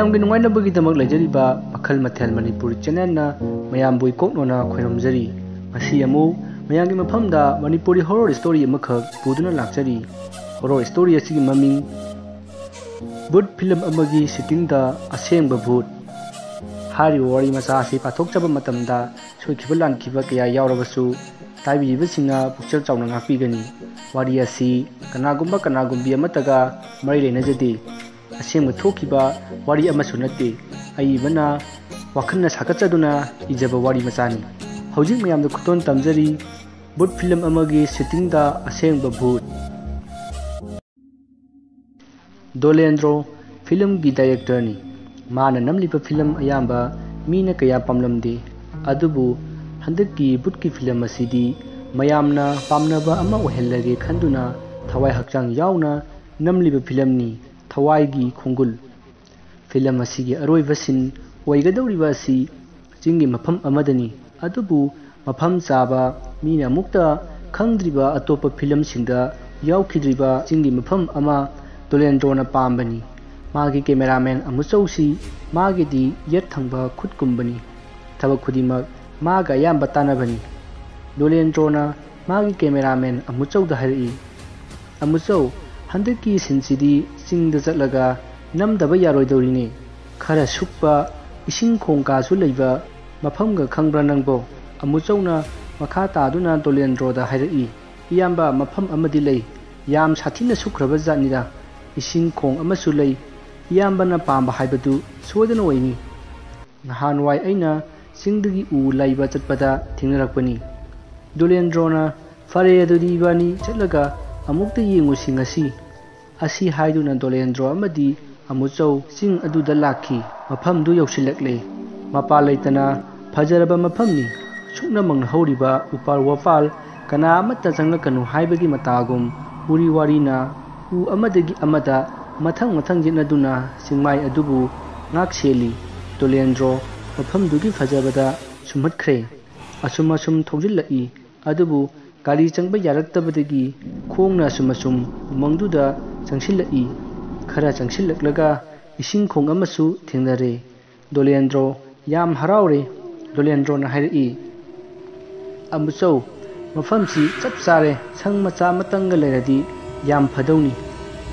ꯃꯌꯥꯝꯒꯤ ꯅꯨꯡꯉꯥꯏꯅꯕꯒꯤꯗꯃꯛ ꯂꯩꯖꯔꯤꯕ ꯃꯈꯜ ꯃꯊꯦꯜ ꯃꯅꯤꯄꯨꯔꯤ ꯆꯦꯅꯦꯜꯅ ꯃꯌꯥꯝꯕꯨ ꯏꯀꯣꯛꯅꯣꯅ ꯈꯣꯏꯔꯝꯖꯔꯤ ꯉꯁꯤ ꯑꯃꯨꯛ ꯃꯌꯥꯝꯒꯤ ꯃꯐꯝꯗ ꯃꯅꯤꯄꯨꯔꯤ ꯍꯣꯔꯣꯔ ꯁ꯭ꯇꯣꯔꯤ ꯑꯃꯈꯛ ꯄꯨꯗꯨꯅ ꯂꯥꯛꯆꯔꯤ ꯍꯣꯔꯣꯔ ꯁ꯭ꯇꯣꯔꯤ ꯑꯁꯤꯒꯤ ꯃꯃꯤꯡ ꯕꯨꯠ ꯐꯤꯂꯝ ꯑꯃꯒꯤ ꯁꯤꯇꯤꯡꯗ ꯑꯁꯦꯡꯕ ꯚꯨꯠ ꯍꯥꯏꯔꯤꯕ ꯋꯥꯔꯤ ꯃꯆꯥ ꯑꯁꯤ ꯄꯥꯊꯣꯛꯆꯕ ꯃꯇꯝꯗ ꯁꯣꯏꯈꯤꯕ ꯂꯥꯟꯈꯤꯕ ꯀꯌꯥ ꯌꯥꯎꯔꯕꯁꯨ ꯇꯥꯕꯤꯔꯤꯕꯁꯤꯡꯅ ꯄꯨꯛꯆꯦꯜ ꯆꯥꯎꯅ ꯉꯥꯛꯄꯤꯒꯅꯤ ꯋꯥꯔꯤ ꯑꯁꯤ ꯀꯅꯥꯒꯨꯝꯕ ꯀꯅꯥꯒꯨꯝꯕꯤ ꯑꯃꯠꯇꯒ ꯃꯔꯤ ꯂꯩꯅꯖꯗꯦ ꯑꯁꯦꯡꯕ ꯊꯣꯛꯈꯤꯕ ꯋꯥꯔꯤ ꯑꯃꯁꯨ ꯅꯠꯇꯦ ꯑꯏꯕꯅ ꯋꯥꯈꯜꯅ ꯁꯥꯒꯠꯆꯗꯨꯅ ꯏꯖꯕ ꯋꯥꯔꯤ ꯃꯆꯥꯅꯤ ꯍꯧꯖꯤꯛ ꯃꯌꯥꯝꯗ ꯈꯨꯇꯣꯟ ꯇꯝꯖꯔꯤ ꯕꯨꯠ ꯐꯤꯂꯝ ꯑꯃꯒꯤ ꯁꯤꯇꯤꯡꯗ ꯑꯁꯦꯡꯕ ꯚꯨꯠ ꯗꯣꯂꯦꯟꯗ꯭ꯔꯣ ꯐꯤꯂꯝꯒꯤ ꯗꯥꯏꯔꯦꯛꯇꯔꯅꯤ ꯃꯥꯅ ꯅꯝꯂꯤꯕ ꯐꯤꯂꯝ ꯑꯌꯥꯝꯕ ꯃꯤꯅ ꯀꯌꯥ ꯄꯥꯝꯂꯝꯗꯦ ꯑꯗꯨꯕꯨ ꯍꯟꯗꯛꯀꯤ ꯕꯨꯠꯀꯤ ꯐꯤꯂꯝ ꯑꯁꯤꯗꯤ ꯃꯌꯥꯝꯅ ꯄꯥꯝꯅꯕ ꯑꯃ ꯑꯣꯏꯍꯜꯂꯒꯦ ꯈꯟꯗꯨꯅ ꯊꯋꯥꯏ ꯍꯛꯆꯥꯡ ꯌꯥꯎꯅ ꯅꯝꯂꯤꯕ ꯐꯤꯂꯝꯅꯤ ꯊꯋꯥꯏꯒꯤ ꯈꯣꯡꯒꯨꯜ ꯐꯤꯂꯝ ꯑꯁꯤꯒꯤ ꯑꯔꯣꯏꯕ ꯁꯤꯟ ꯑꯣꯏꯒꯗꯧꯔꯤꯕ ꯑꯁꯤ ꯆꯤꯡꯒꯤ ꯃꯐꯝ ꯑꯃꯗꯅꯤ ꯑꯗꯨꯕꯨ ꯃꯐꯝ ꯆꯥꯕ ꯃꯤꯅ ꯑꯃꯨꯛꯇ ꯈꯪꯗ꯭ꯔꯤꯕ ꯑꯇꯣꯞꯄ ꯐꯤꯂꯝꯁꯤꯡꯗ ꯌꯥꯎꯈꯤꯗ꯭ꯔꯤꯕ ꯆꯤꯡꯒꯤ ꯃꯐꯝ ꯑꯃ ꯗꯣꯂꯦꯟꯗ꯭ꯔꯣꯅ ꯄꯥꯝꯕꯅꯤ ꯃꯥꯒꯤ ꯀꯦꯃꯦꯔꯥꯃꯦꯟ ꯑꯃꯨꯆꯧꯁꯤ ꯃꯥꯒꯤꯗꯤ ꯌꯦꯠ ꯊꯪꯕ ꯈꯨꯠꯀꯨꯝꯕꯅꯤ ꯊꯕꯛ ꯈꯨꯗꯤꯡꯃꯛ ꯃꯥꯒ ꯑꯌꯥꯝꯕ ꯇꯥꯟꯅꯕꯅꯤ ꯗꯣꯂꯦꯟꯗ꯭ꯔꯣꯅ ꯃꯥꯒꯤ ꯀꯦꯃꯦꯔꯥꯃꯦꯟ ꯑꯃꯨꯆꯧꯗ ꯍꯥꯏꯔꯛꯏ ꯑꯃꯨꯆꯧ ꯍꯟꯗꯛꯀꯤ ꯁꯤꯟꯁꯤꯗꯤ ꯆꯤꯡꯗ ꯆꯠꯂꯒ ꯅꯝꯗꯕ ꯌꯥꯔꯣꯏꯗꯧꯔꯤꯅꯦ ꯈꯔ ꯁꯨꯛꯄ ꯏꯁꯤꯡ ꯈꯣꯡꯀꯥꯁꯨ ꯂꯩꯕ ꯃꯐꯝꯒ ꯈꯪꯕ꯭ꯔꯥ ꯅꯪꯕꯣ ꯑꯃꯨꯆꯧꯅ ꯃꯈꯥ ꯇꯥꯗꯨꯅ ꯗꯣꯂꯦꯟꯗ꯭ꯔꯣꯗ ꯍꯥꯏꯔꯛꯏ ꯏꯌꯥꯝꯕ ꯃꯐꯝ ꯑꯃꯗꯤ ꯂꯩ ꯌꯥꯝ ꯁꯥꯊꯤꯅ ꯁꯨꯛꯈ꯭ꯔꯕ ꯖꯥꯠꯅꯤꯗ ꯏꯁꯤꯡ ꯈꯣꯡ ꯑꯃꯁꯨ ꯂꯩ ꯏꯌꯥꯝꯕꯅ ꯄꯥꯝꯕ ꯍꯥꯏꯕꯗꯨ ꯁꯣꯏꯗꯅ ꯑꯣꯏꯅꯤ ꯅꯍꯥꯟꯋꯥꯏ ꯑꯩꯅ ꯆꯤꯡꯗꯒꯤ ꯎ ꯂꯩꯕ ꯆꯠꯄꯗ ꯊꯦꯡꯅꯔꯛꯄꯅꯤ ꯗꯣꯂꯦꯟꯗ꯭ꯔꯣꯅ ꯐꯔꯦ ꯑꯗꯨꯗꯤ ꯏꯕꯥꯅꯤ ꯆꯠꯂꯒ ꯑꯃꯨꯛꯇ ꯌꯦꯡꯉꯨꯁꯤ ꯉꯁꯤ ꯑꯁꯤ ꯍꯥꯏꯗꯨꯅ ꯗꯣꯂꯦꯟꯗ꯭ꯔꯣ ꯑꯃꯗꯤ ꯑꯃꯨꯆꯧ ꯆꯤꯡ ꯑꯗꯨꯗ ꯂꯥꯛꯈꯤ ꯃꯐꯝꯗꯨ ꯌꯧꯁꯤꯜꯂꯛꯂꯦ ꯃꯄꯥ ꯂꯩꯇꯅ ꯐꯖꯔꯕ ꯃꯐꯝꯅꯤ ꯁꯨꯞꯅꯃꯛꯅ ꯍꯧꯔꯤꯕ ꯎꯄꯥꯜ ꯋꯥꯄꯥꯜ ꯀꯅꯥ ꯑꯃꯠꯇ ꯆꯪꯂꯛꯀꯅꯨ ꯍꯥꯏꯕꯒꯤ ꯃꯇꯥꯒꯨꯝ ꯎꯔꯤ ꯋꯥꯔꯤꯅ ꯎ ꯑꯃꯗꯒꯤ ꯑꯃꯗ ꯃꯊꯪ ꯃꯊꯪ ꯌꯦꯠꯅꯗꯨꯅ ꯆꯤꯡꯃꯥꯏ ꯑꯗꯨꯕꯨ ꯉꯥꯛ ꯁꯦꯜꯂꯤ ꯗꯣꯂꯦꯟꯗ꯭ꯔꯣ ꯃꯐꯝꯗꯨꯒꯤ ꯐꯖꯕꯗ ꯁꯨꯝꯍꯠꯈ꯭ꯔꯦ ꯑꯁꯨꯝ ꯑꯁꯨꯝ ꯊꯧꯖꯤꯜꯂꯛꯏ ꯑꯗꯨꯕꯨ ꯒꯥꯔꯤ ꯆꯪꯕ ꯌꯥꯔꯛꯇꯕꯗꯒꯤ ꯈꯣꯡꯅ ꯑꯁꯨꯝ ꯑꯁꯨꯝ ꯎꯃꯪꯗꯨꯗ ꯆꯪꯁꯤꯜꯂꯛꯏ ꯈꯔ ꯆꯪꯁꯤꯜꯂꯛꯂꯒ ꯏꯁꯤꯡ ꯈꯣꯡ ꯑꯃꯁꯨ ꯊꯦꯡꯅꯔꯦ ꯗꯣꯂꯦꯟꯗ꯭ꯔꯣ ꯌꯥꯝ ꯍꯔꯥꯎꯔꯦ ꯗꯣꯂꯦꯟꯗ꯭ꯔꯣꯅ ꯍꯥꯏꯔꯛꯏ ꯑꯃꯨꯆꯧ ꯃꯐꯝꯁꯤ ꯆꯞ ꯆꯥꯔꯦ ꯁꯪ ꯃꯆꯥ ꯑꯃꯇꯪꯒ ꯂꯩꯔꯗꯤ ꯌꯥꯝ ꯐꯗꯧꯅꯤ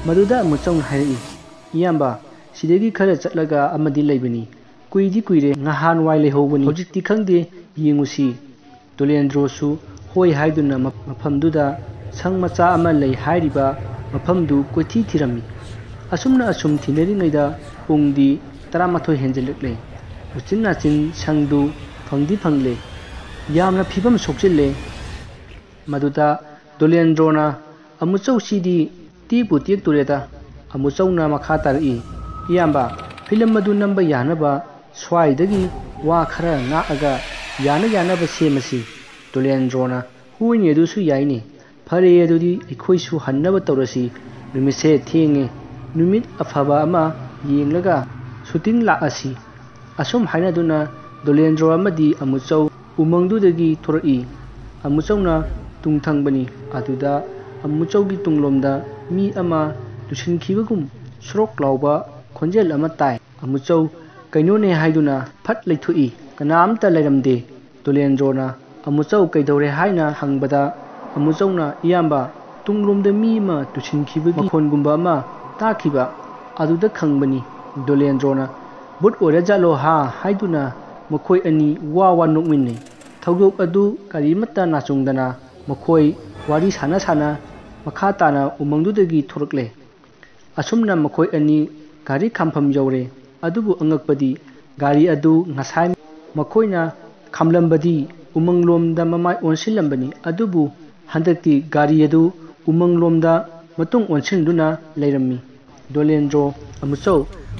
ꯃꯗꯨꯗ ꯑꯃꯨꯆꯧꯅ ꯍꯥꯏꯔꯛꯏ ꯏꯌꯥꯝꯕ ꯁꯤꯗꯒꯤ ꯈꯔ ꯆꯠꯂꯒ ꯑꯃꯗꯤ ꯂꯩꯕꯅꯤ ꯀꯨꯏꯗꯤ ꯀꯨꯏꯔꯦ ꯅꯍꯥꯟꯋꯥꯏ ꯂꯩꯍꯧꯕꯅꯤ ꯍꯧꯖꯤꯛꯇꯤ ꯈꯪꯗꯦ ꯌꯦꯡꯉꯨꯁꯤ ꯗꯣꯂꯦꯟꯗ꯭ꯔꯣꯁꯨ ꯍꯣꯏ ꯍꯥꯏꯗꯨꯅ ꯃꯐꯝꯗꯨꯗ ꯁꯪ ꯃꯆꯥ ꯑꯃ ꯂꯩ ꯍꯥꯏꯔꯤꯕ ꯃꯐꯝꯗු ꯀꯣꯏꯊꯤ ꯊꯤꯔꯝꯃꯤ ꯑꯁꯨꯝꯅ ꯑꯁꯨꯝ ꯊꯤꯅꯔꯤꯉꯩꯗ ꯄꯨꯡꯗꯤ ꯇꯔꯥꯃꯥꯊꯣꯏ ꯍꯦꯟꯖꯜꯂꯛꯂꯦ ꯎꯆꯤꯟ ꯅꯥꯆꯤꯟ ꯁꯪꯗꯨ ꯐꯪꯗꯤ ꯐꯪꯂꯦ ꯌꯥꯝꯅ ꯐꯤꯕꯝ ꯁꯣꯛꯆꯤꯜꯂꯦ ꯃꯗꯨꯗ ꯗꯣꯂꯦꯟꯗ꯭ꯔꯣꯅ ꯑꯃꯨꯆꯧꯁꯤꯗꯤ ꯇꯦꯛꯄꯨ ꯇꯦꯛꯇꯣꯔꯦꯗ ꯑꯃꯨꯆꯧꯅ ꯃꯈꯥ ꯇꯥꯔꯛꯏ ꯏꯌꯥꯝꯕ ꯐꯤꯂꯝ ꯑꯗꯨ ꯅꯝꯕ ꯌꯥꯅꯕ ꯁ꯭ꯋꯥꯏꯗꯒꯤ ꯋꯥ ꯈꯔ ꯉꯥꯛꯑꯒ ꯌꯥꯅ ꯌꯥꯅꯕ ꯁꯦꯝꯃꯁꯤ ꯗꯣꯂꯦꯟꯗ꯭ꯔꯣꯅ ꯍꯣꯏꯅꯦ ꯑꯗꯨꯁꯨ ꯌꯥꯏꯅꯦ ꯐꯔꯦ ꯑꯗꯨꯗꯤ ꯑꯩꯈꯣꯏꯁꯨ ꯍꯟꯅꯕ ꯇꯧꯔꯁꯤ ꯅꯨꯃꯤꯠꯁꯦ ꯊꯦꯡꯉꯦ ꯅꯨꯃꯤꯠ ꯑꯐꯕ ꯑꯃ ꯌꯦꯡꯂꯒ ꯁꯨꯇꯤꯡ ꯂꯥꯛꯑꯁꯤ ꯑꯁꯨꯝ ꯍꯥꯏꯅꯗꯨꯅ ꯗꯣꯂꯦꯟꯗ꯭ꯔꯣ ꯑꯃꯗꯤ ꯑꯃꯨꯆꯧ ꯎꯃꯪꯗꯨꯗꯒꯤ ꯊꯣꯔꯛꯏ ꯑꯃꯨꯆꯧꯅ ꯇꯨꯡꯊꯪꯕꯅꯤ ꯑꯗꯨꯗ ꯑꯃꯨꯆꯧꯒꯤ ꯇꯨꯡꯂꯣꯝꯗ ꯃꯤ ꯑꯃ ꯇꯨꯁꯤꯟꯈꯤꯕꯒꯨꯝ ꯁꯣꯔꯣꯛ ꯂꯥꯎꯕ ꯈꯣꯟꯖꯦꯜ ꯑꯃ ꯇꯥꯏ ꯑꯃꯨꯆꯧ ꯀꯩꯅꯣꯅꯦ ꯍꯥꯏꯗꯨꯅ ꯐꯠ ꯂꯩꯊꯣꯛꯏ ꯀꯅꯥꯝꯇ ꯂꯩꯔꯝꯗꯦ ꯗꯣꯂꯦꯟꯗ꯭ꯔꯣꯅ ꯑꯃꯨꯆꯧ ꯀꯩꯗꯧꯔꯦ ꯍꯥꯏꯅ ꯍꯪꯕꯗ ꯑꯃꯨꯆꯧꯅ ꯏꯌꯥꯝꯕ ꯇꯨꯡꯂꯣꯝꯗ ꯃꯤ ꯑꯃ ꯇꯨꯁꯤꯟꯈꯤꯕꯒꯤ ꯃꯈꯣꯟꯒꯨꯝꯕ ꯑꯃ ꯇꯥꯈꯤꯕ ꯑꯗꯨꯗ ꯈꯪꯕꯅꯤ ꯗꯣꯂꯦꯟꯗ꯭ꯔꯣꯅ ꯕꯨꯠ ꯑꯣꯏꯔꯖꯥꯠꯂꯣ ꯍꯥ ꯍꯥꯏꯗꯨꯅ ꯃꯈꯣꯏ ꯑꯅꯤ ꯋꯥ ꯋꯥ ꯅꯣꯛꯃꯤꯟꯅꯩ ꯊꯧꯗꯣꯛ ꯑꯗꯨ ꯀꯔꯤꯃꯠꯇ ꯅꯥꯆꯨꯡꯗꯅ ꯃꯈꯣꯏ ꯋꯥꯔꯤ ꯁꯥꯟꯅ ꯁꯥꯟꯅ ꯃꯈꯥ ꯇꯥꯅ ꯎꯃꯪꯗꯨꯗꯒꯤ ꯊꯣꯔꯛꯂꯦ ꯑꯁꯨꯝꯅ ꯃꯈꯣꯏ ꯑꯅꯤ ꯒꯥꯔꯤ ꯈꯥꯝꯐꯝ ꯌꯧꯔꯦ ꯑꯗꯨꯕꯨ ꯑꯉꯛꯄꯗꯤ ꯒꯥꯔꯤ ꯑꯗꯨ ꯉꯁꯥꯏ ꯃꯈꯣꯏꯅ ꯈꯥꯝꯂꯝꯕꯗꯤ ꯎꯃꯪꯂꯣꯝꯗ ꯃꯃꯥꯏ ꯑꯣꯟꯁꯤꯜꯂꯝꯕꯅꯤ ꯑꯗꯨꯕꯨ ꯍꯟꯗꯛꯇꯤ ꯒꯥꯔꯤ ꯑꯗꯨ ꯎꯃꯪꯂꯣꯝꯗ ꯃꯇꯨꯡ ꯑꯣꯟꯁꯤꯟꯗꯨꯅ ꯂꯩꯔꯝꯃꯤ ꯗꯣꯂꯦꯟꯗ꯭ꯔꯣ ꯑꯃꯨꯆꯧ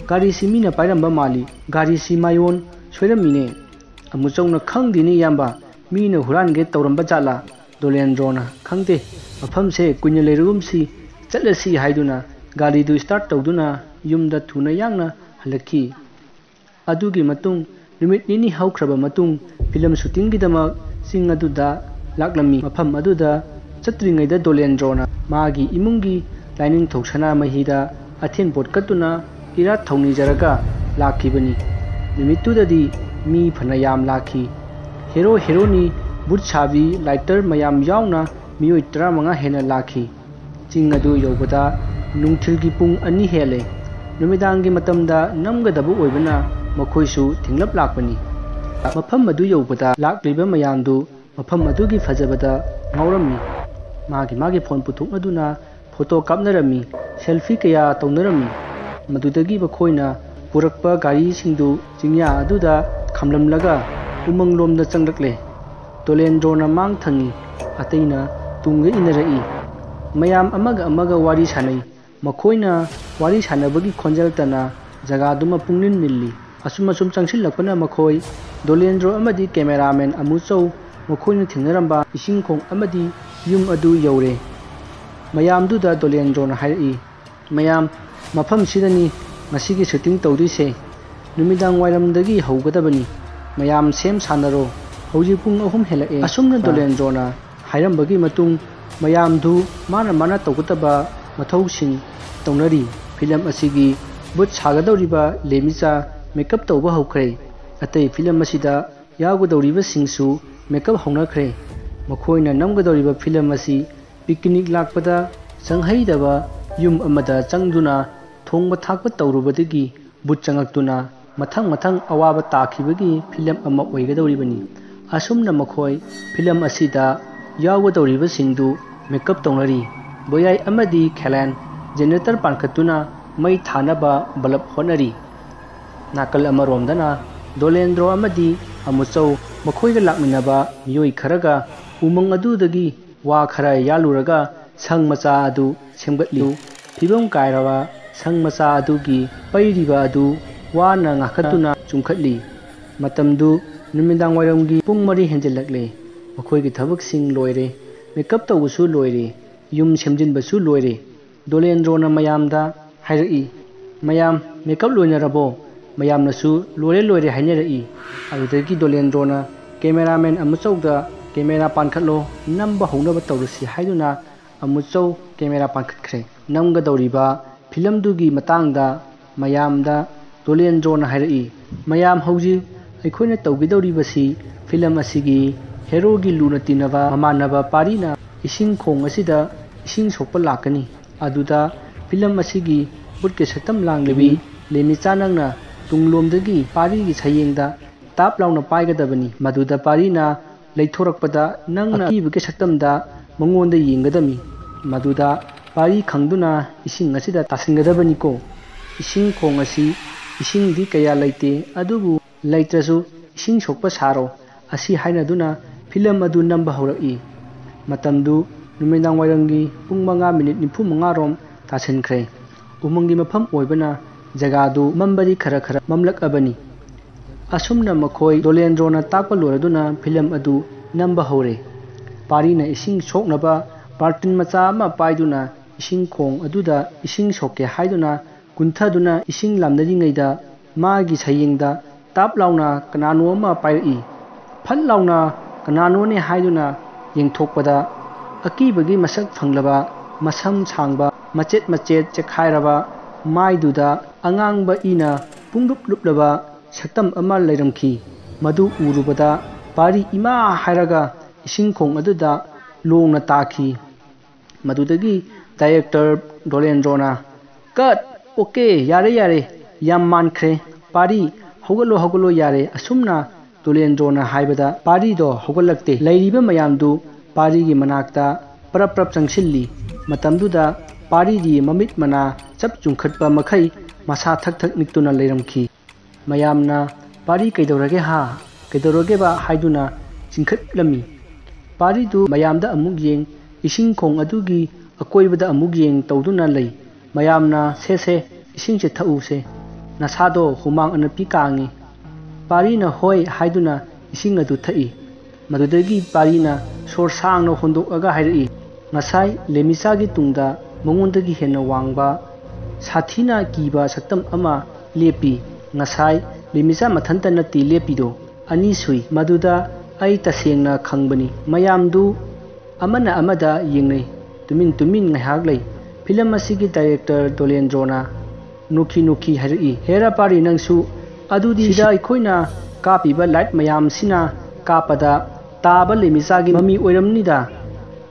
ꯒꯥꯔꯤꯁꯤ ꯃꯤꯅ ꯄꯥꯏꯔꯝꯕ ꯃꯥꯜꯂꯤ ꯒꯥꯔꯤꯁꯤ ꯃꯥꯌꯣꯟ ꯁꯣꯏꯔꯝꯃꯤꯅꯦ ꯑꯃꯨꯆꯧꯅ ꯈꯪꯗꯦꯅꯦ ꯏꯌꯥꯝꯕ ꯃꯤꯅ ꯍꯨꯔꯥꯟꯒꯦ ꯇꯧꯔꯝꯕ ꯖꯥꯠꯂꯥ ꯗꯣꯂꯦꯟꯗ꯭ꯔꯣꯅ ꯈꯪꯗꯦ ꯃꯐꯝꯁꯦ ꯀꯨꯏꯅ ꯂꯩꯔꯒꯨꯝꯁꯤ ꯆꯠꯂꯁꯤ ꯍꯥꯏꯗꯨꯅ ꯒꯥꯔꯤꯗꯨ ꯁ꯭ꯇꯥꯔꯠ ꯇꯧꯗꯨꯅ ꯌꯨꯝꯗ ꯊꯨꯅ ꯌꯥꯡꯅ ꯍꯜꯂꯛꯈꯤ ꯑꯗꯨꯒꯤ ꯃꯇꯨꯡ ꯅꯨꯃꯤꯠ ꯅꯤꯅꯤ ꯍꯧꯈ꯭ꯔꯕ ꯃꯇꯨꯡ ꯐꯤꯂꯝ ꯁꯨꯇꯤꯡꯒꯤꯗꯃꯛ ꯆꯤꯡ ꯑꯗꯨꯗ ꯂꯥꯛꯂꯝꯃꯤ ꯃꯐꯝ ꯑꯗꯨꯗ ꯆꯠꯇ꯭ꯔꯤꯉꯩꯗ ꯗꯣꯂꯦꯟꯗ꯭ꯔꯣꯅ ꯃꯥꯒꯤ ꯏꯃꯨꯡꯒꯤ ꯂꯥꯏꯅꯤꯡꯊꯧ ꯁꯅꯥꯃꯍꯤꯗ ꯑꯊꯦꯟꯄꯣꯠ ꯀꯠꯇꯨꯅ ꯏꯔꯥꯠ ꯊꯧꯅꯤꯖꯔꯒ ꯂꯥꯛꯈꯤꯕꯅꯤ ꯅꯨꯃꯤꯠꯇꯨꯗꯗꯤ ꯃꯤ ꯐꯅ ꯌꯥꯝ ꯂꯥꯛꯈꯤ ꯍꯦꯔꯣ ꯍꯦꯔꯣꯅꯤ ꯕꯨꯠ ꯁꯥꯕꯤ ꯂꯥꯏꯇꯔ ꯃꯌꯥꯝ ꯌꯥꯎꯅ ꯃꯤꯑꯣꯏ ꯇꯔꯥꯃꯉꯥ ꯍꯦꯟꯅ ꯂꯥꯛꯈꯤ ꯆꯤꯡ ꯑꯗꯨ ꯌꯧꯕꯗ ꯅꯨꯡꯊꯤꯜꯒꯤ ꯄꯨꯡ ꯑꯅꯤ ꯍꯦꯜꯂꯦ ꯅꯨꯃꯤꯗꯥꯡꯒꯤ ꯃꯇꯝꯗ ꯅꯝꯒꯗꯕ ꯑꯣꯏꯕꯅ अदुगी फजबदा फ़ोन पुथुकनदुना फ़ोटो कापनरमी सेल्फी कया तौनरमी मदुदगी बखोइना पुरक्पा गाड़ी चिंया अदुदा खमलमलगा उमंग लोमदा चंगलकले तोलेंद्रोना मांग थंगी अतैना तुंगे इनरई मयाम अमग अमग वारी सानै मखोइना वारी सानबगी खोंजल asum asum changsilakpana makhoi dolendro amadi cameraman amuchau ꯃꯈꯣꯏꯅ ꯊꯦꯡꯅꯔꯝꯕ ꯏꯁꯤꯡ ꯈꯣꯡ ꯑꯃꯗꯤ ꯌꯨꯝ ꯑꯗꯨ ꯌꯧꯔꯦ ꯃꯌꯥꯝꯗꯨꯗ ꯗꯣꯂꯦꯟꯗ꯭ꯔꯣꯅ ꯍꯥꯏꯔꯛꯏ ꯃꯌꯥꯝ ꯃꯐꯝꯁꯤꯗꯅꯤ ꯉꯁꯤꯒꯤ ꯁꯨꯇꯤꯡ ꯇꯧꯗꯣꯏꯁꯦ ꯅꯨꯃꯤꯗꯥꯡ ꯋꯥꯏꯔꯝꯗꯒꯤ ꯍꯧꯒꯗꯕꯅꯤ ꯃꯌꯥꯝ ꯁꯦꯝ ꯁꯥꯟꯅꯔꯣ ꯍꯧꯖꯤꯛ ꯄꯨꯡ ꯑꯍꯨꯝ ꯍꯦꯜꯂꯛꯑꯦ ꯑꯁꯨꯝꯅ ꯗꯣꯂꯦꯟꯗ꯭ꯔꯣꯅ ꯍꯥꯏꯔꯝꯕꯒꯤ ꯃꯇꯨꯡ ꯃꯌꯥꯝꯗꯨ ꯃꯥꯅ ꯃꯥꯅ ꯇꯧꯒꯗꯕ ꯃꯊꯧꯁꯤꯡ ꯇꯧꯅꯔꯤ ꯐꯤꯂꯝ ꯑꯁꯤꯒꯤ ꯕꯨꯠ ꯁꯥꯒꯗꯧꯔꯤꯕ ꯂꯦꯃꯤꯆꯥ ꯃꯦꯀꯞ ꯇꯧꯕ ꯍꯧꯈ꯭ꯔꯦ ꯑꯇꯩ ꯐꯤꯂꯝ ꯑꯁꯤꯗ ꯌꯥꯎꯒꯗꯧꯔꯤꯕꯁꯤꯡꯁꯨ ꯃꯦꯀꯞ ꯍꯧꯅꯈ꯭ꯔꯦ ꯃꯈꯣꯏꯅ ꯅꯝꯒꯗꯧꯔꯤꯕ ꯐꯤꯂꯝ ꯑꯁꯤ ꯄꯤꯛꯅꯤꯛ ꯂꯥꯛꯄꯗ ꯆꯪꯍꯩꯗꯕ ꯌꯨꯝ ꯑꯃꯗ ꯆꯪꯗꯨꯅ ꯊꯣꯡꯕ ꯊꯥꯛꯄ ꯇꯧꯔꯨꯕꯗꯒꯤ ꯕꯨꯠ ꯆꯪꯉꯛꯇꯨꯅ ꯃꯊꯪ ꯃꯊꯪ ꯑꯋꯥꯕ ꯇꯥꯈꯤꯕꯒꯤ ꯐꯤꯂꯝ ꯑꯃ ꯑꯣꯏꯒꯗꯧꯔꯤꯕꯅꯤ ꯑꯁꯨꯝꯅ ꯃꯈꯣꯏ ꯐꯤꯂꯝ ꯑꯁꯤꯗ ꯌꯥꯎꯒꯗꯧꯔꯤꯕꯁꯤꯡꯗꯨ ꯃꯦꯀꯞ ꯇꯧꯅꯔꯤ ꯕꯣꯌꯥꯏ ꯑꯃꯗꯤ ꯈꯦꯂꯦꯟ ꯖꯦꯅꯦꯔꯦꯇꯔ ꯄꯥꯟꯈꯠꯇꯨꯅ ꯃꯩ ꯊꯥꯅꯕ ꯕꯂꯞ ꯍꯣꯠꯅꯔꯤ ꯅꯥꯀꯜ ꯑꯃꯔꯣꯝꯗꯅ ꯗꯣꯂꯦꯟꯗ꯭ꯔꯣ ꯑꯃꯗꯤ ꯑꯃꯨꯆꯧ ꯃꯈꯣꯏꯒ ꯂꯥꯛꯃꯤꯟꯅꯕ ꯃꯤꯑꯣꯏ ꯈꯔꯒ ꯎꯃꯪ ꯑꯗꯨꯗꯒꯤ ꯋꯥ ꯈꯔ ꯌꯥꯜꯂꯨꯔꯒ ꯁꯪ ꯃꯆꯥ ꯑꯗꯨ ꯁꯦꯝꯒꯠꯂꯤ ꯐꯤꯕꯝ ꯀꯥꯏꯔꯕ ꯁꯪ ꯃꯆꯥ ꯑꯗꯨꯒꯤ ꯄꯩꯔꯤꯕ ꯑꯗꯨ ꯋꯥꯅ ꯉꯥꯈꯠꯇꯨꯅ ꯆꯨꯝꯈꯠꯂꯤ ꯃꯇꯝꯗꯨ ꯅꯨꯃꯤꯗꯥꯡ ꯋꯥꯏꯔꯝꯒꯤ ꯄꯨꯡ ꯃꯔꯤ ꯍꯦꯟꯖꯜꯂꯛꯂꯦ ꯃꯈꯣꯏꯒꯤ ꯊꯕꯛꯁꯤꯡ ꯂꯣꯏꯔꯦ ꯃꯦꯀꯞ ꯇꯧꯕꯁꯨ ꯂꯣꯏꯔꯦ ꯌꯨꯝ ꯁꯦꯝꯖꯤꯟꯕꯁꯨ ꯂꯣꯏꯔꯦ ꯗꯣꯂꯦꯟꯗ꯭ꯔꯣꯅ ꯃꯌꯥꯝꯗ ꯍꯥꯏꯔꯛꯏ ꯃꯌꯥꯝ ꯃꯦꯀꯞ ꯂꯣꯏꯅꯔꯕꯣ मयामनसु लोरे लोइरे हाइनरई अदुदगी दोलेंद्रोना अमचौदा कैमेरा पानखलो नंब हौनब तौरसी कैमेरा पानखत्खरे नमगदौरिबा फ़िल्म हाइरई मयाम हौजी अखोइना तौगिदौरिबसी फ़िल्म असिगी हेरोगी लुना तिनबा ममानबा पारीना इसिंग असिदा इसिंग सोपा लाकनी फ़िल्म असिगी बुटके सतम लांगलेबी लेमिचा ꯇꯨꯡꯂꯣꯝꯗꯒꯤ ꯄꯥꯔꯤꯒꯤ ꯁꯌꯦꯡꯗ ꯇꯥꯞ ꯂꯥꯎꯅ ꯄꯥꯏꯒꯗꯕꯅꯤ ꯃꯗꯨꯗ ꯄꯥꯔꯤꯅ ꯂꯩꯊꯣꯔꯛꯄꯗ ꯅꯪꯅ ꯑꯀꯤꯕꯒꯤ ꯁꯛꯇꯝꯗ ꯃꯉꯣꯟꯗ ꯌꯦꯡꯒꯗꯃꯤ ꯃꯗꯨꯗ ꯄꯥꯔꯤ ꯈꯪꯗꯨꯅ ꯏꯁꯤꯡ ꯑꯁꯤꯗ ꯇꯥꯁꯤꯟꯒꯗꯕꯅꯤꯀꯣ ꯏꯁꯤꯡ ꯈꯣꯡ ꯑꯁꯤ ꯏꯁꯤꯡꯗꯤ ꯀꯌꯥ ꯂꯩꯇꯦ ꯑꯗꯨꯕꯨ ꯂꯩꯇ꯭ꯔꯁꯨ ꯏꯁꯤꯡ ꯁꯣꯛꯄ ꯁꯥꯔꯣ ꯑꯁꯤ ꯍꯥꯏꯅꯗꯨꯅ ꯐꯤꯂꯝ ꯑꯗꯨ ꯅꯝꯕ ꯍꯧꯔꯛꯏ ꯃꯇꯝꯗꯨ ꯅꯨꯃꯤꯗꯥꯡꯋꯥꯏꯔꯝꯒꯤ ꯄꯨꯡ ꯃꯉꯥ ꯃꯤꯅꯤꯠ ꯅꯤꯐꯨ ꯃꯉꯥꯔꯣꯝ ꯇꯥꯁꯤꯟꯈ꯭ꯔꯦ ꯎꯃꯪꯒꯤ ꯃꯐꯝ ꯑꯣꯏꯕꯅ ꯖꯒꯥꯗꯨ ꯃꯝꯕꯗꯤ ꯈꯔ ꯈꯔ ꯃꯝꯂꯛꯑꯕꯅꯤ ꯑꯁꯨꯝꯅ ꯃꯈꯣꯏ ꯗꯣꯂꯦꯟꯗ꯭ꯔꯣꯅ ꯇꯥꯛꯄ ꯂꯣꯏꯔꯗꯨꯅ ꯐꯤꯂꯝ ꯑꯗꯨ ꯅꯝꯕ ꯍꯧꯔꯦ ꯄꯥꯔꯤꯅ ꯏꯁꯤꯡ ꯁꯣꯛꯅꯕ ꯕꯥꯔꯇꯤꯟ ꯃꯆꯥ ꯑꯃ ꯄꯥꯏꯗꯨꯅ ꯏꯁꯤꯡ ꯈꯣꯡ ꯑꯗꯨꯗ ꯏꯁꯤꯡ ꯁꯣꯛꯀꯦ ꯍꯥꯏꯗꯨꯅ ꯀꯨꯟꯊꯗꯨꯅ ꯏꯁꯤꯡ ꯂꯥꯝꯅꯔꯤꯉꯩꯗ ꯃꯥꯒꯤ ꯁꯌꯦꯡꯗ ꯇꯥꯞ ꯂꯥꯎꯅ ꯀꯅꯥꯅꯣ ꯑꯃ ꯄꯥꯏꯔꯛꯏ ꯐꯠ ꯂꯥꯎꯅ ꯀꯅꯥꯅꯣꯅꯦ ꯍꯥꯏꯗꯨꯅ ꯌꯦꯡꯊꯣꯛꯄꯗ ꯑꯀꯤꯕꯒꯤ ꯃꯁꯛ ꯐꯪꯂꯕ ꯃꯁꯝ ꯁꯥꯡꯕ ꯃꯆꯦꯠ ꯃꯆꯦꯠ ꯆꯦꯛꯈꯥꯏꯔꯕ ꯃꯥꯏꯗꯨꯗ ꯑꯉꯥꯡꯕ ꯏꯅ ꯄꯨꯡꯂꯨꯞ ꯂꯨꯞꯂꯕ ꯁꯛꯇꯝ ꯑꯃ ꯂꯩꯔꯝꯈꯤ ꯃꯗꯨ ꯎꯔꯨꯕꯗ ꯄꯥꯔꯤ ꯏꯃꯥ ꯍꯥꯏꯔꯒ ꯏꯁꯤꯡ ꯈꯣꯡ ꯑꯗꯨꯗ ꯂꯣꯡꯅ ꯇꯥꯈꯤ ꯃꯗꯨꯗꯒꯤ ꯗꯥꯏꯔꯦꯛꯇꯔ ꯗꯣꯂꯦꯟꯗ꯭ꯔꯣꯅ ꯀꯠ ꯑꯣꯀꯦ ꯌꯥꯔꯦ ꯌꯥꯔꯦ ꯌꯥꯝ ꯃꯥꯟꯈ꯭ꯔꯦ ꯄꯥꯔꯤ ꯍꯧꯒꯠꯂꯣ ꯍꯧꯒꯠꯂꯣ ꯌꯥꯔꯦ ꯑꯁꯨꯝꯅ ꯗꯣꯂꯦꯟꯗ꯭ꯔꯣꯅ ꯍꯥꯏꯕꯗ ꯄꯥꯔꯤꯗꯣ ꯍꯧꯒꯠꯂꯛꯇꯦ ꯂꯩꯔꯤꯕ ꯃꯌꯥꯝꯗꯨ ꯄꯥꯔꯤꯒꯤ ꯃꯅꯥꯛꯇ ꯄꯔꯞ ꯄꯔꯞ ꯆꯪꯁꯤꯜꯂꯤ ꯃꯇꯝꯗꯨꯗ ꯄꯥꯔꯤꯒꯤ ꯃꯃꯤꯠ ꯃꯅꯥ ꯆꯞ ꯆꯨꯡꯈꯠꯄ ꯃꯈꯩ ꯃꯁꯥ ꯊꯛ ꯊꯛ ꯅꯤꯛꯇꯨꯅ ꯂꯩꯔꯝꯈꯤ ꯃꯌꯥꯝꯅ ꯄꯥꯔꯤ ꯀꯩꯗꯧꯔꯒꯦ ꯍꯥ ꯀꯩꯗꯧꯔꯒꯦꯕ ꯍꯥꯏꯗꯨꯅ ꯆꯤꯡꯈꯠꯂꯝꯃꯤ ꯄꯥꯔꯤꯗꯨ ꯃꯌꯥꯝꯗ ꯑꯃꯨꯛ ꯌꯦꯡ ꯏꯁꯤꯡ ꯈꯣꯡ ꯑꯗꯨꯒꯤ ꯑꯀꯣꯏꯕꯗ ꯑꯃꯨꯛ ꯌꯦꯡ ꯇꯧꯗꯨꯅ ꯂꯩ ꯃꯌꯥꯝꯅ ꯁꯦꯁꯦ ꯏꯁꯤꯡꯁꯦ ꯊꯛꯎꯁꯦ ꯅꯁꯥꯗꯣ ꯍꯨꯃꯥꯡ ꯑꯅꯞꯄꯤ ꯀꯥꯡꯉꯤ ꯄꯥꯔꯤꯅ ꯍꯣꯏ ꯍꯥꯏꯗꯨꯅ ꯏꯁꯤꯡ ꯑꯗꯨ ꯊꯛꯏ ꯃꯗꯨꯗꯒꯤ ꯄꯥꯔꯤꯅ ꯁꯣꯔ ꯁꯥꯡꯅ ꯍꯣꯟꯗꯣꯛꯑꯒ ꯍꯥꯏꯔꯛꯏ ꯉꯁꯥꯏ ꯂꯦꯃꯤꯆꯥꯒꯤ ꯇꯨꯡꯗ ꯃꯉꯣꯟꯗꯒꯤ ꯍꯦꯟꯅ ꯋꯥꯡꯕ ꯁꯥꯊꯤꯅ ꯀꯤꯕ ꯁꯛꯇꯝ ꯑꯃ ꯂꯦꯞꯄꯤ ngasai limisa mathanta na ti lepido ani sui maduda ai tasengna khangbani mayam du amana amada yengnei tumin tumin ngai hak lei film asigi director dolendrona ꯅꯣꯛꯈꯤ ꯅꯣꯛꯈꯤ ꯍꯥꯏꯔꯛꯏ ꯍꯦꯔꯥ ꯄꯥꯔꯤ ꯅꯪꯁꯨ ꯑꯗꯨꯗꯤ ꯁꯤꯗ ꯑꯩꯈꯣꯏꯅ ꯀꯥꯞꯄꯤꯕ ꯂꯥꯏꯠ ꯃꯌꯥꯝꯁꯤꯅ ꯀꯥꯞꯄꯗ ꯇꯥꯕ ꯂꯩꯃꯤꯆꯥꯒꯤ ꯃꯃꯤ ꯑꯣꯏꯔꯝꯅꯤꯗ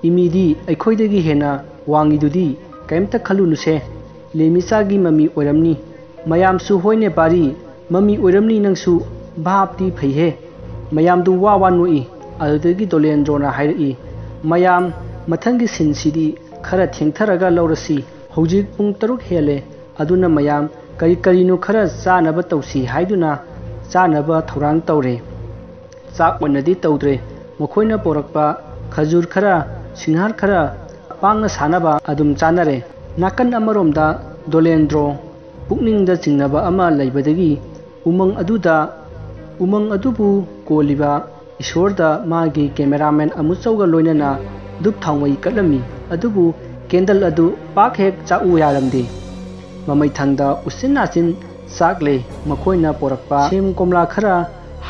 ꯏꯃꯤꯗꯤ ꯑꯩꯈꯣꯏꯗꯒꯤ ꯍꯦꯟꯅ ꯋꯥꯡꯉꯤꯗꯨꯗꯤ ꯀꯩꯝꯇ ꯈꯜꯂꯨꯅꯨꯁꯦ ꯂꯩꯃꯤꯆꯥꯒꯤ ꯃꯃꯤ ꯑꯣꯏꯔꯝꯅꯤ ꯃꯌꯥꯝꯁꯨ ꯍꯣꯏꯅꯦ ꯄꯥꯔꯤ ꯃꯃꯤ ꯑꯣꯏꯔꯝꯅꯤ ꯅꯪꯁꯨ ꯚꯥꯞꯇꯤ ꯐꯩꯍꯦ ꯃꯌꯥꯝꯗꯨ ꯋꯥ ꯋꯥ ꯅꯣꯛꯏ ꯑꯗꯨꯗꯒꯤ ꯗꯣꯂꯦꯟꯗ꯭ꯔꯣꯅ ꯍꯥꯏꯔꯛꯏ ꯃꯌꯥꯝ ꯃꯊꯪꯒꯤ ꯁꯤꯟꯁꯤꯗꯤ ꯈꯔ ꯊꯦꯡꯊꯔꯒ ꯂꯧꯔꯁꯤ ꯍꯧꯖꯤꯛ ꯄꯨꯡ ꯇꯔꯨꯛ ꯍꯦꯜꯂꯦ ꯑꯗꯨꯅ ꯃꯌꯥꯝ ꯀꯔꯤ ꯀꯔꯤꯅꯣ ꯈꯔ ꯆꯥꯅꯕ ꯇꯧꯁꯤ ꯍꯥꯏꯗꯨꯅ ꯆꯥꯅꯕ ꯊꯧꯔꯥꯡ ꯇꯧꯔꯦ ꯆꯥꯛ ꯑꯣꯏꯅꯗꯤ ꯇꯧꯗ꯭ꯔꯦ ꯃꯈꯣꯏꯅ ꯄꯣꯔꯛꯄ ꯈꯖꯨꯔ ꯈꯔ ꯁꯤꯡꯍꯥꯔ ꯈꯔ ꯄꯥꯡꯅ ꯁꯥꯅꯕ ꯑꯗꯨꯝ ꯆꯥꯅꯔꯦ ꯅꯥꯀꯟ ꯑꯃꯔꯣꯝꯗ ꯗꯣꯂꯦꯟꯗ꯭ꯔꯣ ꯄꯨꯛꯅꯤꯡꯗ ꯆꯤꯡꯅꯕ ꯑꯃ ꯂꯩꯕꯗꯒꯤ ꯎꯃꯪ ꯑꯗꯨꯗ ꯎꯃꯪ ꯑꯗꯨꯕꯨ ꯀꯣꯜꯂꯤꯕ ꯏꯁꯣꯔꯗ ꯃꯥꯒꯤ ꯀꯦꯃꯦꯔꯥꯃꯦꯟ ꯑꯃꯨꯆꯧꯒ ꯂꯣꯏꯅꯅ ꯗꯨꯞ ꯊꯥꯎꯃꯩ ꯀꯠꯂꯝꯃꯤ ꯑꯗꯨꯕु ꯀꯦꯟꯗꯜ ꯑꯗꯨ ꯄꯥꯛ ꯍꯦꯛ ꯆꯥꯛꯎ ꯌꯥꯔꯝꯗꯦ ꯃꯃꯩꯊꯪꯗ ꯎꯆꯤꯟ ꯅꯥꯆꯤꯟ ꯆꯥꯛꯂꯦ ꯃꯈꯣꯏꯅ ꯄꯣꯔꯛꯄ ꯁꯦꯝ ꯀꯣꯝꯂꯥ ꯈꯔ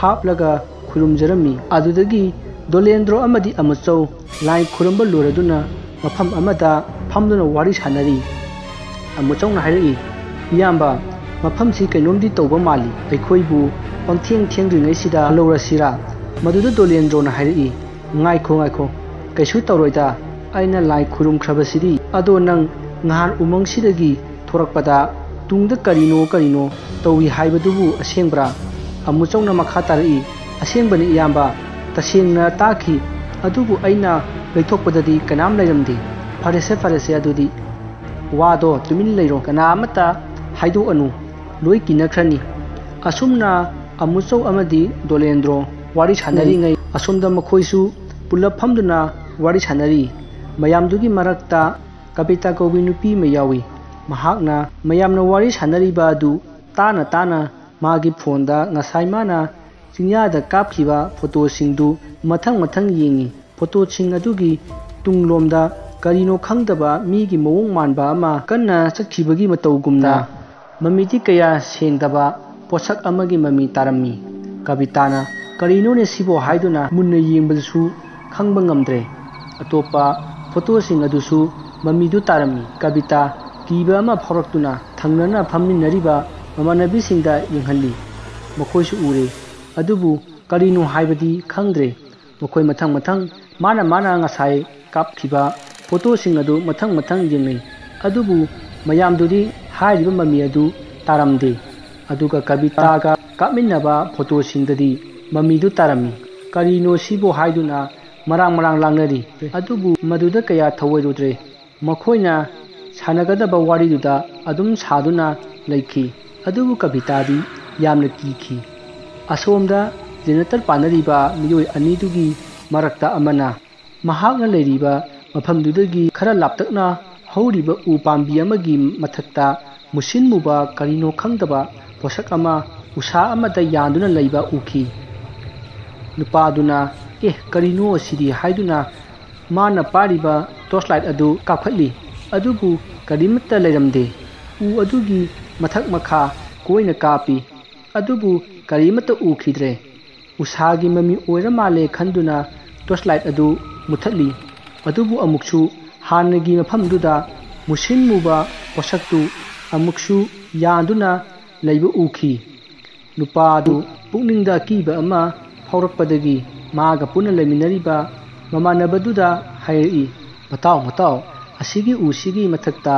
ꯍꯥꯞꯂꯒ ꯈꯨꯔꯨꯝꯖꯔꯝꯃꯤ ꯑꯗꯨꯗꯒꯤ ꯗꯣꯂꯦꯟꯗ꯭ꯔꯣ ꯑꯃꯗꯤ ꯑꯃꯨꯆꯧ ꯂꯥꯏ ꯈꯨꯔꯨꯝꯕ ꯂꯣꯏꯔꯗꯨꯅ mafam amada phamduna wari chanari amuchong na hairi iyamba mafam si kainom di toba mali aikhoi bu ontheng theng ringai sida lora sira maduda dolen ron hairi ngai kho ngai kho kaisu toroida aina lai khurum khraba siri ado nang ngar umang sidagi thorakpada tungda karino karino towi haibadubu asengbra amuchong na makha tari asengbani iyamba tasengna taki ꯑꯗꯨꯕꯨ ꯑꯩꯅ ꯂꯩꯊꯣꯛꯄꯗꯗꯤ ꯀꯅꯥꯝ ꯂꯩꯔꯝꯗꯦ ꯐꯔꯦꯁꯦ ꯐꯔꯦꯁꯦ ꯑꯗꯨꯗꯤ ꯋꯥꯗꯣ ꯇꯨꯃꯤꯟ ꯂꯩꯔꯣ ꯀꯅꯥ ꯑꯃꯠꯇ ꯍꯥꯏꯗꯣꯛꯑꯅꯨ ꯂꯣꯏ ꯀꯤꯅꯈ꯭ꯔꯅꯤ ꯑꯁꯨꯝꯅ ꯑꯃꯨꯆꯧ ꯑꯃꯗꯤ ꯗꯣꯂꯦꯟꯗ꯭ꯔꯣ ꯋꯥꯔꯤ ꯁꯥꯟꯅꯔꯤꯉꯩ ꯑꯁꯣꯝꯗ ꯃꯈꯣꯏꯁꯨ ꯄꯨꯜꯂꯞ ꯐꯝꯗꯨꯅ ꯋꯥꯔꯤ ꯁꯥꯟꯅꯔꯤ ꯃꯌꯥꯝꯗꯨꯒꯤ ꯃꯔꯛꯇ ꯀꯕꯤꯇꯥ ꯀꯧꯕꯤ ꯅꯨꯄꯤ ꯑꯃ ꯌꯥꯎꯏ ꯃꯍꯥꯛꯅ ꯃꯌꯥꯝꯅ ꯋꯥꯔꯤ ꯁꯥꯟꯅꯔꯤꯕ ꯑꯗꯨ ꯇꯥꯅ ꯇꯥꯅ ꯃꯥꯒꯤ ꯐꯣꯟꯗ ꯉꯁꯥꯏ ꯃꯥꯅ ꯆꯤꯡꯌꯥꯗ ꯀꯥꯞꯈꯤꯕ ꯐꯣꯇꯣꯁꯤꯡꯗꯨ ꯃꯊꯪ ꯃꯊꯪ ꯌꯦꯡꯉꯤ ꯐꯣꯇꯣꯁꯤꯡ ꯑꯗꯨꯒꯤ ꯇꯨꯡꯂꯣꯝꯗ ꯀꯔꯤꯅꯣ ꯈꯪꯗꯕ ꯃꯤꯒꯤ ꯃꯑꯣꯡ ꯃꯥꯟꯕ ꯑꯃ ꯀꯟꯅ ꯆꯠꯈꯤꯕꯒꯤ ꯃꯇꯧꯒꯨꯝꯅ ꯃꯃꯤꯗꯤ ꯀꯌꯥ ꯁꯦꯡꯗꯕ ꯄꯣꯠꯁꯛ ꯑꯃꯒꯤ ꯃꯃꯤ ꯇꯥꯔꯝꯃꯤ ꯀꯕꯤꯇꯥꯅ ꯀꯔꯤꯅꯣꯅꯦ ꯁꯤꯕꯣ ꯍꯥꯏꯗꯨꯅ ꯃꯨꯟꯅ ꯌꯦꯡꯕꯗꯁꯨ ꯈꯪꯕ ꯉꯝꯗ꯭ꯔꯦ ꯑꯇꯣꯞꯄ ꯐꯣꯇꯣꯁꯤꯡ ꯑꯗꯨꯁꯨ ꯃꯃꯤꯗꯨ ꯇꯥꯔꯝꯃꯤ ꯀꯕꯤꯇꯥ ꯀꯤꯕ ꯑꯃ ꯐꯥꯎꯔꯛꯇꯨꯅ ꯊꯪꯅꯅ ꯐꯝꯃꯤꯟꯅꯔꯤꯕ ꯃꯃꯥꯟꯅꯕꯤꯁꯤꯡꯗ ꯌꯦꯡꯍꯜꯂꯤ ꯃꯈꯣꯏꯁꯨ ꯎꯔꯦ ꯑꯗꯨꯕꯨ ꯀꯔꯤꯅꯣ ꯍꯥꯏꯕꯗꯤ ꯈꯪꯗ꯭ꯔꯦ ꯃꯈꯣꯏ ꯃꯊꯪ ꯃꯊꯪ ꯃꯥꯅ ꯃꯥꯅ ꯉꯁꯥꯏ ꯀꯥꯞꯈꯤꯕ ꯐꯣꯇꯣꯁꯤꯡ ꯑꯗꯨ ꯃꯊꯪ ꯃꯊꯪ ꯌꯦꯡꯅꯩ ꯑꯗꯨꯕꯨ ꯃꯌꯥꯝꯗꯨꯗꯤ ꯍꯥꯏꯔꯤꯕ ꯃꯃꯤ ꯑꯗꯨ ꯇꯥꯔꯝꯗꯦ ꯑꯗꯨꯒ ꯀꯕꯤꯇꯥꯒ ꯀꯥꯞꯃꯤꯟꯅꯕ ꯐꯣꯇꯣꯁꯤꯡꯗꯗꯤ ꯃꯃꯤꯗꯨ ꯇꯥꯔꯝꯃꯤ ꯀꯔꯤꯅꯣ ꯁꯤꯕꯨ ꯍꯥꯏꯗꯨꯅ ꯃꯔꯥꯡ ꯃꯔꯥꯡ ꯂꯥꯡꯅꯔꯤ ꯑꯗꯨꯕꯨ ꯃꯗꯨꯗ ꯀꯌꯥ ꯊꯧꯑꯣꯏꯔꯨꯗ꯭ꯔꯦ ꯃꯈꯣꯏꯅ ꯁꯥꯟꯅꯒꯗꯕ ꯋꯥꯔꯤꯗꯨꯗ ꯑꯗꯨꯝ ꯁꯥꯗꯨꯅ ꯂꯩꯈꯤ ꯑꯗꯨꯕꯨ ꯀꯕꯤꯇꯥꯗꯤ ꯌꯥꯝꯅ ꯀꯤꯈꯤ ꯑꯁꯣꯝꯗ ꯖꯦꯅꯦꯇꯔ ꯄꯥꯟꯅꯔꯤꯕ ꯃꯤꯑꯣꯏ ꯑꯅꯤꯗꯨꯒꯤ ꯃꯔꯛꯇ ꯑꯃꯅ ꯃꯍꯥꯛꯅ ꯂꯩꯔꯤꯕ ꯃꯐꯝꯗꯨꯗꯒꯤ ꯈꯔ ꯂꯥꯞꯇꯛꯅ ꯍꯧꯔꯤꯕ ꯎ ꯄꯥꯝꯕꯤ ꯑꯃꯒꯤ ꯃꯊꯛꯇ ꯃꯨꯁꯤꯟ ꯃꯨꯕ ꯀꯔꯤꯅꯣ ꯈꯪꯗꯕ ꯄꯣꯠꯁꯛ ꯑꯃ ꯎꯁꯥ ꯑꯃꯗ ꯌꯥꯟꯗꯨꯅ ꯂꯩꯕ ꯎꯈꯤ ꯅꯨꯄꯥꯗꯨꯅ ꯑꯦ ꯀꯔꯤꯅꯣ ꯑꯁꯤꯗꯤ ꯍꯥꯏꯗꯨꯅ ꯃꯥꯅ ꯄꯥꯏꯔꯤꯕ ꯇꯣꯔꯆꯂꯥꯏꯠ ꯑꯗꯨ ꯀꯥꯞꯈꯠꯂꯤ ꯑꯗꯨꯕꯨ ꯀꯔꯤꯃꯠꯇ ꯂꯩꯔꯝꯗꯦ ꯎ ꯑꯗꯨꯒꯤ ꯃꯊꯛ ꯃꯈꯥ ꯀꯣꯏꯅ ꯀꯥꯞꯄꯤ ꯑꯗꯨꯕꯨ ꯀꯔꯤꯃꯠꯇ ꯎꯈꯤꯗ꯭ꯔꯦ ꯎꯁꯥꯒꯤ ꯃꯃꯤ ꯑꯣꯏꯔ ꯃꯥꯜꯂꯦ ꯈꯟꯗꯨꯅ ꯇꯣꯔꯆꯂꯥꯏꯠ ꯑꯗꯨ ꯃꯨꯊꯠꯂꯤ ꯑꯗꯨꯕꯨ ꯑꯃꯨꯛꯁꯨ ꯍꯥꯟꯅꯒꯤ ꯃꯐꯝꯗꯨꯗ ꯃꯨꯁꯤꯟ ꯃꯨꯕ ꯄꯣꯠꯁꯛꯇꯨ ꯑꯃꯨꯛꯁꯨ ꯌꯥꯟꯗꯨꯅ ꯂꯩꯕ ꯎꯈꯤ ꯅꯨꯄꯥꯗꯨ ꯄꯨꯛꯅꯤꯡꯗ ꯑꯀꯤꯕ ꯑꯃ ꯐꯥꯎꯔꯛꯄꯗꯒꯤ ꯃꯥꯒ ꯄꯨꯟꯅ ꯂꯩꯃꯤꯟꯅꯔꯤꯕ ꯃꯃꯥꯟꯅꯕꯗꯨꯗ ꯍꯥꯏꯔꯛꯏ ꯃꯇꯥꯎ ꯃꯇꯥꯎ ꯑꯁꯤꯒꯤ ꯎꯁꯤꯒꯤ ꯃꯊꯛꯇ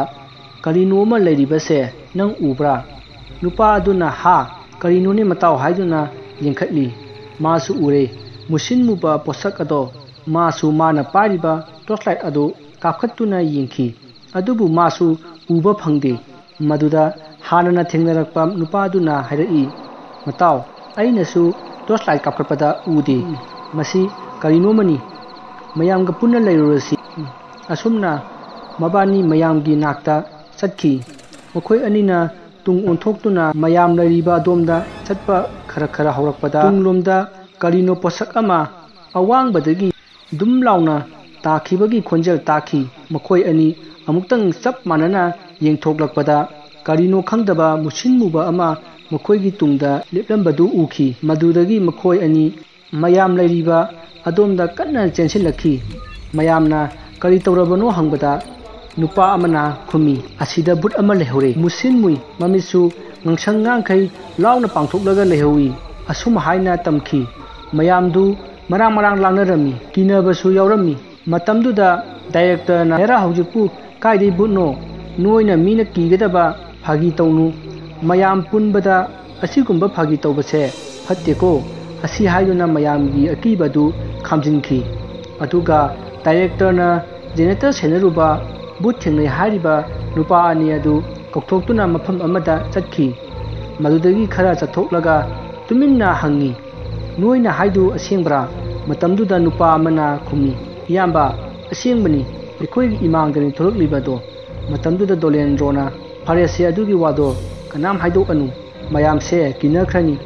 ꯀꯔꯤꯅꯣ ꯑꯃ ꯂꯩꯔꯤꯕꯁꯦ ꯅꯪ ꯎꯕ꯭ꯔꯥ ꯅꯨꯄꯥ ꯑꯗꯨꯅ ꯍꯥ ꯀꯔꯤꯅꯣꯅꯦ ꯃꯇꯥꯎ ꯍꯥꯏꯗꯨꯅ ꯌꯦꯡꯈꯠꯂꯤ ꯃꯥꯁꯨ ꯎꯔꯦ ꯃꯨꯁꯤꯟ ꯃꯨꯕ ꯄꯣꯠꯁꯛ ꯑꯗꯣ ꯃꯥꯁꯨ ꯃꯥꯅ ꯄꯥꯏꯔꯤꯕ ꯇꯣꯔꯆꯂꯥꯏꯠ ꯑꯗꯨ ꯀꯥꯞꯈꯠꯇꯨꯅ ꯌꯦꯡꯈꯤ ꯑꯗꯨꯕꯨ ꯃꯥꯁꯨ ꯎꯕ ꯐꯪꯗꯦ ꯃꯗꯨꯗ ꯍꯥꯟꯅꯅ ꯊꯦꯡꯅꯔꯛꯄ ꯅꯨꯄꯥꯗꯨꯅ ꯍꯥꯏꯔꯛꯏ ꯃꯇꯥꯎ ꯑꯩꯅꯁꯨ ꯇꯣꯔꯆꯂꯥꯏꯠ ꯀꯥꯞꯈꯠꯄꯗ ꯎꯗꯦ ꯃꯁꯤ ꯀꯔꯤꯅꯣꯃꯅꯤ ꯃꯌꯥꯝꯒ ꯄꯨꯟꯅ ꯂꯩꯔꯨꯔꯁꯤ ꯑꯁꯨꯝꯅ ꯃꯕꯥꯅꯤ ꯃꯌꯥꯝꯒꯤ ꯅꯥꯛꯇ ꯆꯠꯈꯤ ꯃꯈꯣꯏ ꯑꯅꯤꯅ ꯇꯨꯡ ꯑꯣꯟꯊꯣꯛꯇꯨꯅ ꯃꯌꯥꯝ ꯂꯩꯔꯤꯕ ꯑꯗꯣꯝꯗ ꯆꯠꯄ ꯈꯔ ꯈꯔ ꯍꯧꯔꯛꯄꯗ ꯇꯨꯡꯂꯣꯝꯗ ꯀꯔꯤꯅꯣ ꯄꯣꯠꯁꯛ ꯑꯃ ꯑꯋꯥꯡꯕꯗꯒꯤ ꯗꯨꯝ ꯂꯥꯎꯅ ꯇꯥꯈꯤꯕꯒꯤ ꯈꯣꯟꯖꯦꯜ ꯇꯥꯈꯤ ꯃꯈꯣꯏ ꯑꯅꯤ ꯑꯃꯨꯛꯇꯪ ꯆꯞ ꯃꯥꯟꯅꯅ ꯌꯦꯡꯊꯣꯛꯂꯛꯄꯗ ꯀꯔꯤꯅꯣ ꯈꯪꯗꯕ ꯃꯨꯁꯤꯟ ꯃꯨꯕ ꯑꯃ ꯃꯈꯣꯏꯒꯤ ꯇꯨꯡꯗ ꯂꯦꯞꯂꯝꯕꯗꯨ ꯎꯈꯤ ꯃꯗꯨꯗꯒꯤ ꯃꯈꯣꯏ ꯑꯅꯤ ꯃꯌꯥꯝ ꯂꯩꯔꯤꯕ ꯑꯗꯣꯝꯗ ꯀꯟꯅ ꯆꯦꯟꯁꯤꯜꯂꯛꯈꯤ ꯃꯌꯥꯝꯅ ꯀꯔꯤ ꯇꯧꯔꯕꯅꯣ ꯍꯪꯕꯗ नुपा खुमी असीद बुट अम लेहरे मुसीन मू ममी नंसंगाई लाने पाथोलग लेहौी असम तमी मामदू मर मर लानी कीनबी डायरेक्टर हजू कई बुटनो नोन मीन कीगदब फागी तौनु मैं पुनबद असीगुब फागी तौबसे फतेको मैम की अकीब खामजी डायरेक्टर जेनेटर सैनरुब ꯕꯨꯠ ꯊꯦꯡꯅꯩ ꯍꯥꯏꯔꯤꯕ ꯅꯨꯄꯥ ꯑꯅꯤ ꯑꯗꯨ ꯀꯧꯊꯣꯛꯇꯨꯅ ꯃꯐꯝ ꯑꯃꯗ ꯆꯠꯈꯤ ꯃꯗꯨꯗꯒꯤ ꯈꯔ ꯆꯠꯊꯣꯛꯂꯒ ꯇꯨꯃꯤꯟꯅ ꯍꯪꯉꯤ ꯅꯣꯏꯅ ꯍꯥꯏꯗꯨ ꯑꯁꯦꯡꯕ꯭ꯔꯥ ꯃꯇꯝꯗꯨꯗ ꯅꯨꯄꯥ ꯑꯃꯅ ꯈꯨꯝꯃꯤ ꯏꯌꯥꯝꯕ ꯑꯁꯦꯡꯕꯅꯤ ꯑꯩꯈꯣꯏꯒꯤ ꯏꯃꯥꯡꯗꯅꯤ ꯊꯣꯛꯂꯛꯂꯤꯕꯗꯣ ꯃꯇꯝꯗꯨꯗ ꯗꯣꯂꯦꯟꯗ꯭ꯔꯣꯅ ꯐꯔꯦꯁꯦ ꯑꯗꯨꯒꯤ ꯋꯥꯗꯣ ꯀꯅꯥꯝ ꯍꯥꯏꯗꯣꯛꯑꯅꯨ ꯃꯌꯥꯝꯁꯦ ꯀꯤꯅꯈ꯭ꯔꯅꯤ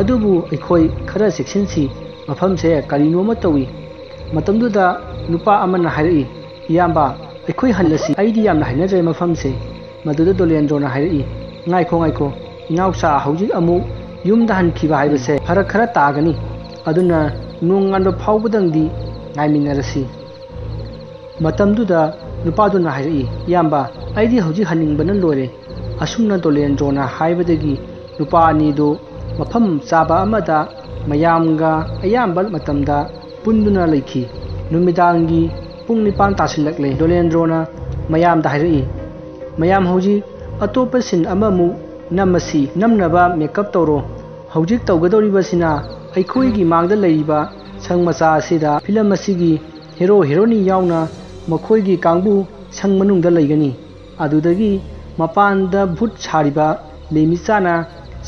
ꯑꯗꯨꯕꯨ ꯑꯩꯈꯣꯏ ꯈꯔ ꯆꯦꯛꯁꯤꯟꯁꯤ ꯃꯐꯝꯁꯦ ꯀꯔꯤꯅꯣꯃ ꯇꯧꯏ ꯃꯇꯝꯗꯨꯗ ꯅꯨꯄꯥ ꯑꯃꯅ ꯍꯥꯏꯔꯛꯏ ꯏꯌꯥꯝꯕ ꯑꯩꯈꯣꯏ ꯍꯜꯂꯁꯤ ꯑꯩꯗꯤ ꯌꯥꯝꯅ ꯍꯩꯅꯖꯩ ꯃꯐꯝꯁꯦ ꯃꯗꯨꯗ ꯗꯣꯂꯦꯟꯗ꯭ꯔꯣꯅ ꯍꯥꯏꯔꯛꯏ ꯉꯥꯏꯈꯣ ꯉꯥꯏꯈꯣ ꯏꯅꯥꯎꯆꯥ ꯍꯧꯖꯤꯛ ꯑꯃꯨꯛ ꯌꯨꯝꯗ ꯍꯟꯈꯤꯕ ꯍꯥꯏꯕꯁꯦ ꯐꯔꯛ ꯈꯔ ꯇꯥꯒꯅꯤ ꯑꯗꯨꯅ ꯅꯣꯡ ꯉꯥꯟꯕ ꯐꯥꯎꯕꯗꯪꯗꯤ ꯉꯥꯏꯃꯤꯟꯅꯔꯁꯤ ꯃꯇꯝꯗꯨꯗ ꯅꯨꯄꯥꯗꯨꯅ ꯍꯥꯏꯔꯛꯏ ꯏꯌꯥꯝꯕ ꯑꯩꯗꯤ ꯍꯧꯖꯤꯛ ꯍꯟꯅꯤꯡꯕꯅ ꯂꯣꯏꯔꯦ ꯑꯁꯨꯝꯅ ꯗꯣꯂꯦꯟꯗ꯭ꯔꯣꯅ ꯍꯥꯏꯕꯗꯒꯤ ꯅꯨꯄꯥ ꯑꯅꯤꯗꯨ ꯃꯐꯝ ꯆꯥꯕ ꯑꯃꯗ ꯃꯌꯥꯝꯒ ꯑꯌꯥꯝꯕ ꯃꯇꯝꯗ ꯄꯨꯟꯗꯨꯅ ꯂꯩꯈꯤ ꯅꯨꯃꯤꯗꯥꯡꯒꯤ ꯄꯨꯡ ꯅꯤꯄꯥꯟ ꯇꯥꯁꯤꯜꯂꯛꯂꯦ ꯗꯣꯂꯦꯟꯗ꯭ꯔꯣꯅ ꯃꯌꯥꯝꯗ ꯍꯥꯏꯔꯛꯏ ꯃꯌꯥꯝ ꯍꯧꯖꯤꯛ ꯑꯇꯣꯞꯄ ꯁꯤꯟ ꯑꯃꯃꯨꯛ ꯅꯝꯃꯁꯤ ꯅꯝꯅꯕ ꯃꯦꯀꯞ ꯇꯧꯔꯣ ꯍꯧꯖꯤꯛ ꯇꯧꯒꯗꯧꯔꯤꯕꯁꯤꯅ ꯑꯩꯈꯣꯏꯒꯤ ꯃꯥꯡꯗ ꯂꯩꯔꯤꯕ ꯁꯪ ꯃꯆꯥ ꯑꯁꯤꯗ ꯐꯤꯂꯝ ꯑꯁꯤꯒꯤ ꯍꯦꯔꯣ ꯍꯦꯔꯣꯅꯤ ꯌꯥꯎꯅ ꯃꯈꯣꯏꯒꯤ ꯀꯥꯡꯕꯨ ꯁꯪ ꯃꯅꯨꯡꯗ ꯂꯩꯒꯅꯤ ꯑꯗꯨꯗꯒꯤ ꯃꯄꯥꯟꯗ ꯚꯨꯠ ꯁꯥꯔꯤꯕ ꯂꯩꯃꯤꯆꯥꯅ